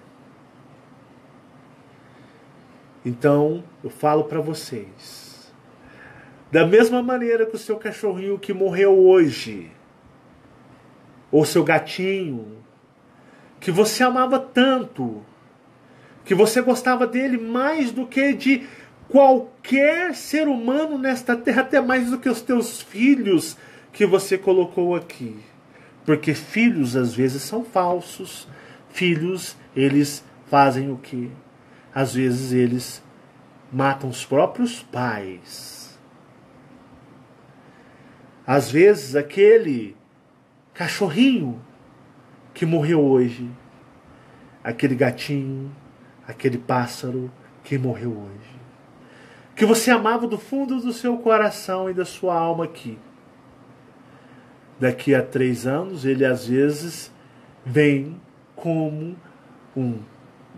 Então, eu falo para vocês. Da mesma maneira que o seu cachorrinho que morreu hoje, ou seu gatinho, que você amava tanto, que você gostava dele mais do que de qualquer ser humano nesta terra, até mais do que os teus filhos que você colocou aqui. Porque filhos às vezes são falsos. Filhos, eles fazem o que? Às vezes eles matam os próprios pais. Às vezes aquele cachorrinho que morreu hoje, aquele gatinho, aquele pássaro que morreu hoje, que você amava do fundo do seu coração e da sua alma aqui. Daqui a três anos, ele às vezes vem como um,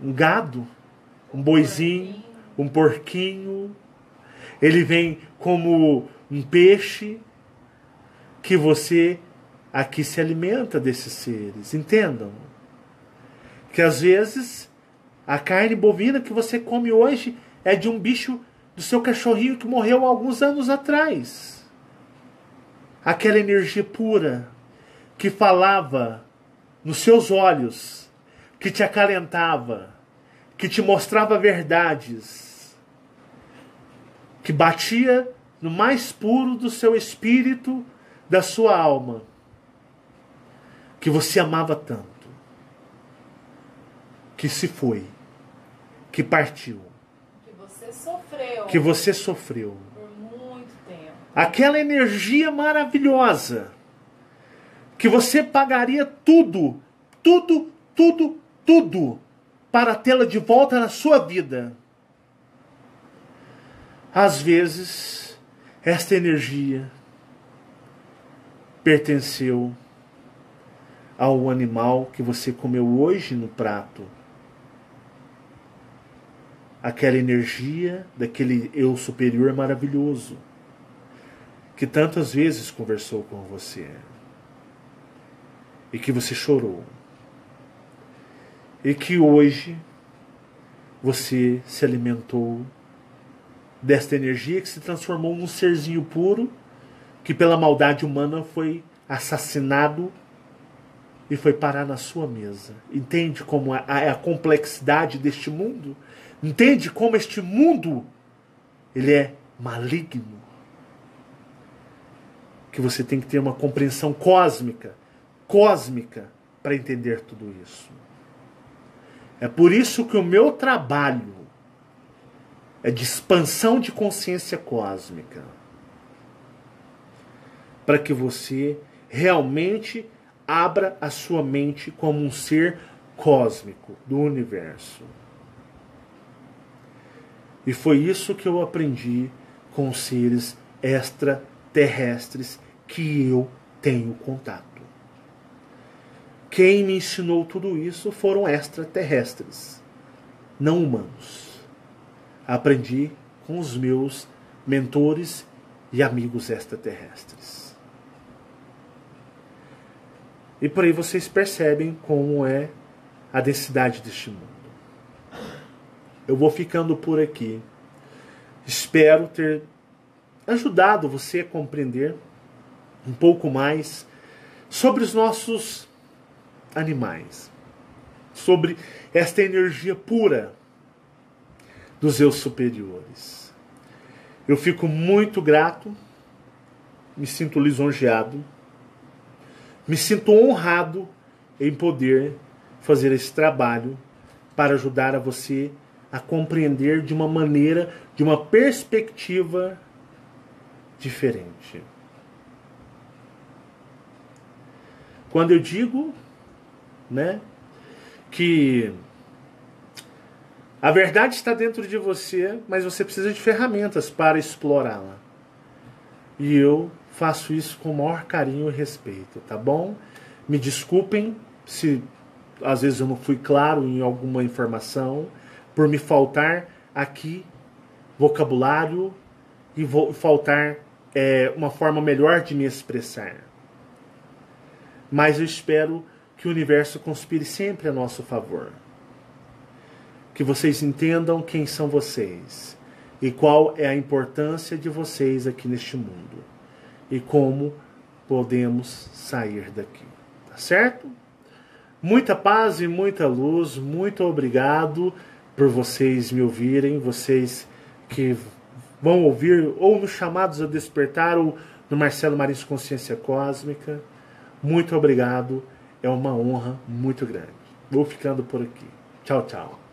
um gado, um boizinho, um porquinho. Ele vem como um peixe que você aqui se alimenta desses seres. Entendam? Que às vezes a carne bovina que você come hoje é de um bicho do seu cachorrinho que morreu alguns anos atrás. Aquela energia pura que falava nos seus olhos, que te acalentava, que te mostrava verdades, que batia no mais puro do seu espírito, da sua alma, que você amava tanto, que se foi, que partiu, que você sofreu, que você sofreu. por muito tempo. Aquela energia maravilhosa que você pagaria tudo, tudo, tudo, tudo para tê-la de volta na sua vida. Às vezes, esta energia pertenceu ao animal que você comeu hoje no prato. Aquela energia daquele eu superior maravilhoso que tantas vezes conversou com você e que você chorou e que hoje você se alimentou desta energia que se transformou num serzinho puro que pela maldade humana foi assassinado e foi parar na sua mesa. Entende como é a complexidade deste mundo? Entende como este mundo ele é maligno? Que você tem que ter uma compreensão cósmica, cósmica para entender tudo isso. É por isso que o meu trabalho é de expansão de consciência cósmica. Para que você realmente abra a sua mente como um ser cósmico do universo. E foi isso que eu aprendi com os seres extraterrestres que eu tenho contato. Quem me ensinou tudo isso foram extraterrestres, não humanos. Aprendi com os meus mentores e amigos extraterrestres. E por aí vocês percebem como é a densidade deste mundo. Eu vou ficando por aqui. Espero ter ajudado você a compreender um pouco mais sobre os nossos animais, sobre esta energia pura dos seus superiores. Eu fico muito grato, me sinto lisonjeado, me sinto honrado em poder fazer esse trabalho para ajudar a você a compreender de uma maneira, de uma perspectiva diferente. Quando eu digo, né, que a verdade está dentro de você, mas você precisa de ferramentas para explorá-la. E eu faço isso com o maior carinho e respeito, tá bom? Me desculpem se às vezes eu não fui claro em alguma informação, por me faltar aqui vocabulário e faltar é, uma forma melhor de me expressar. Mas eu espero que o universo conspire sempre a nosso favor. Que vocês entendam quem são vocês e qual é a importância de vocês aqui neste mundo e como podemos sair daqui. Tá certo? Muita paz e muita luz. Muito obrigado por vocês me ouvirem, vocês que vão ouvir ou nos chamados a despertar ou no Marcelo Marins Consciência Cósmica. Muito obrigado, é uma honra muito grande. Vou ficando por aqui. Tchau, tchau.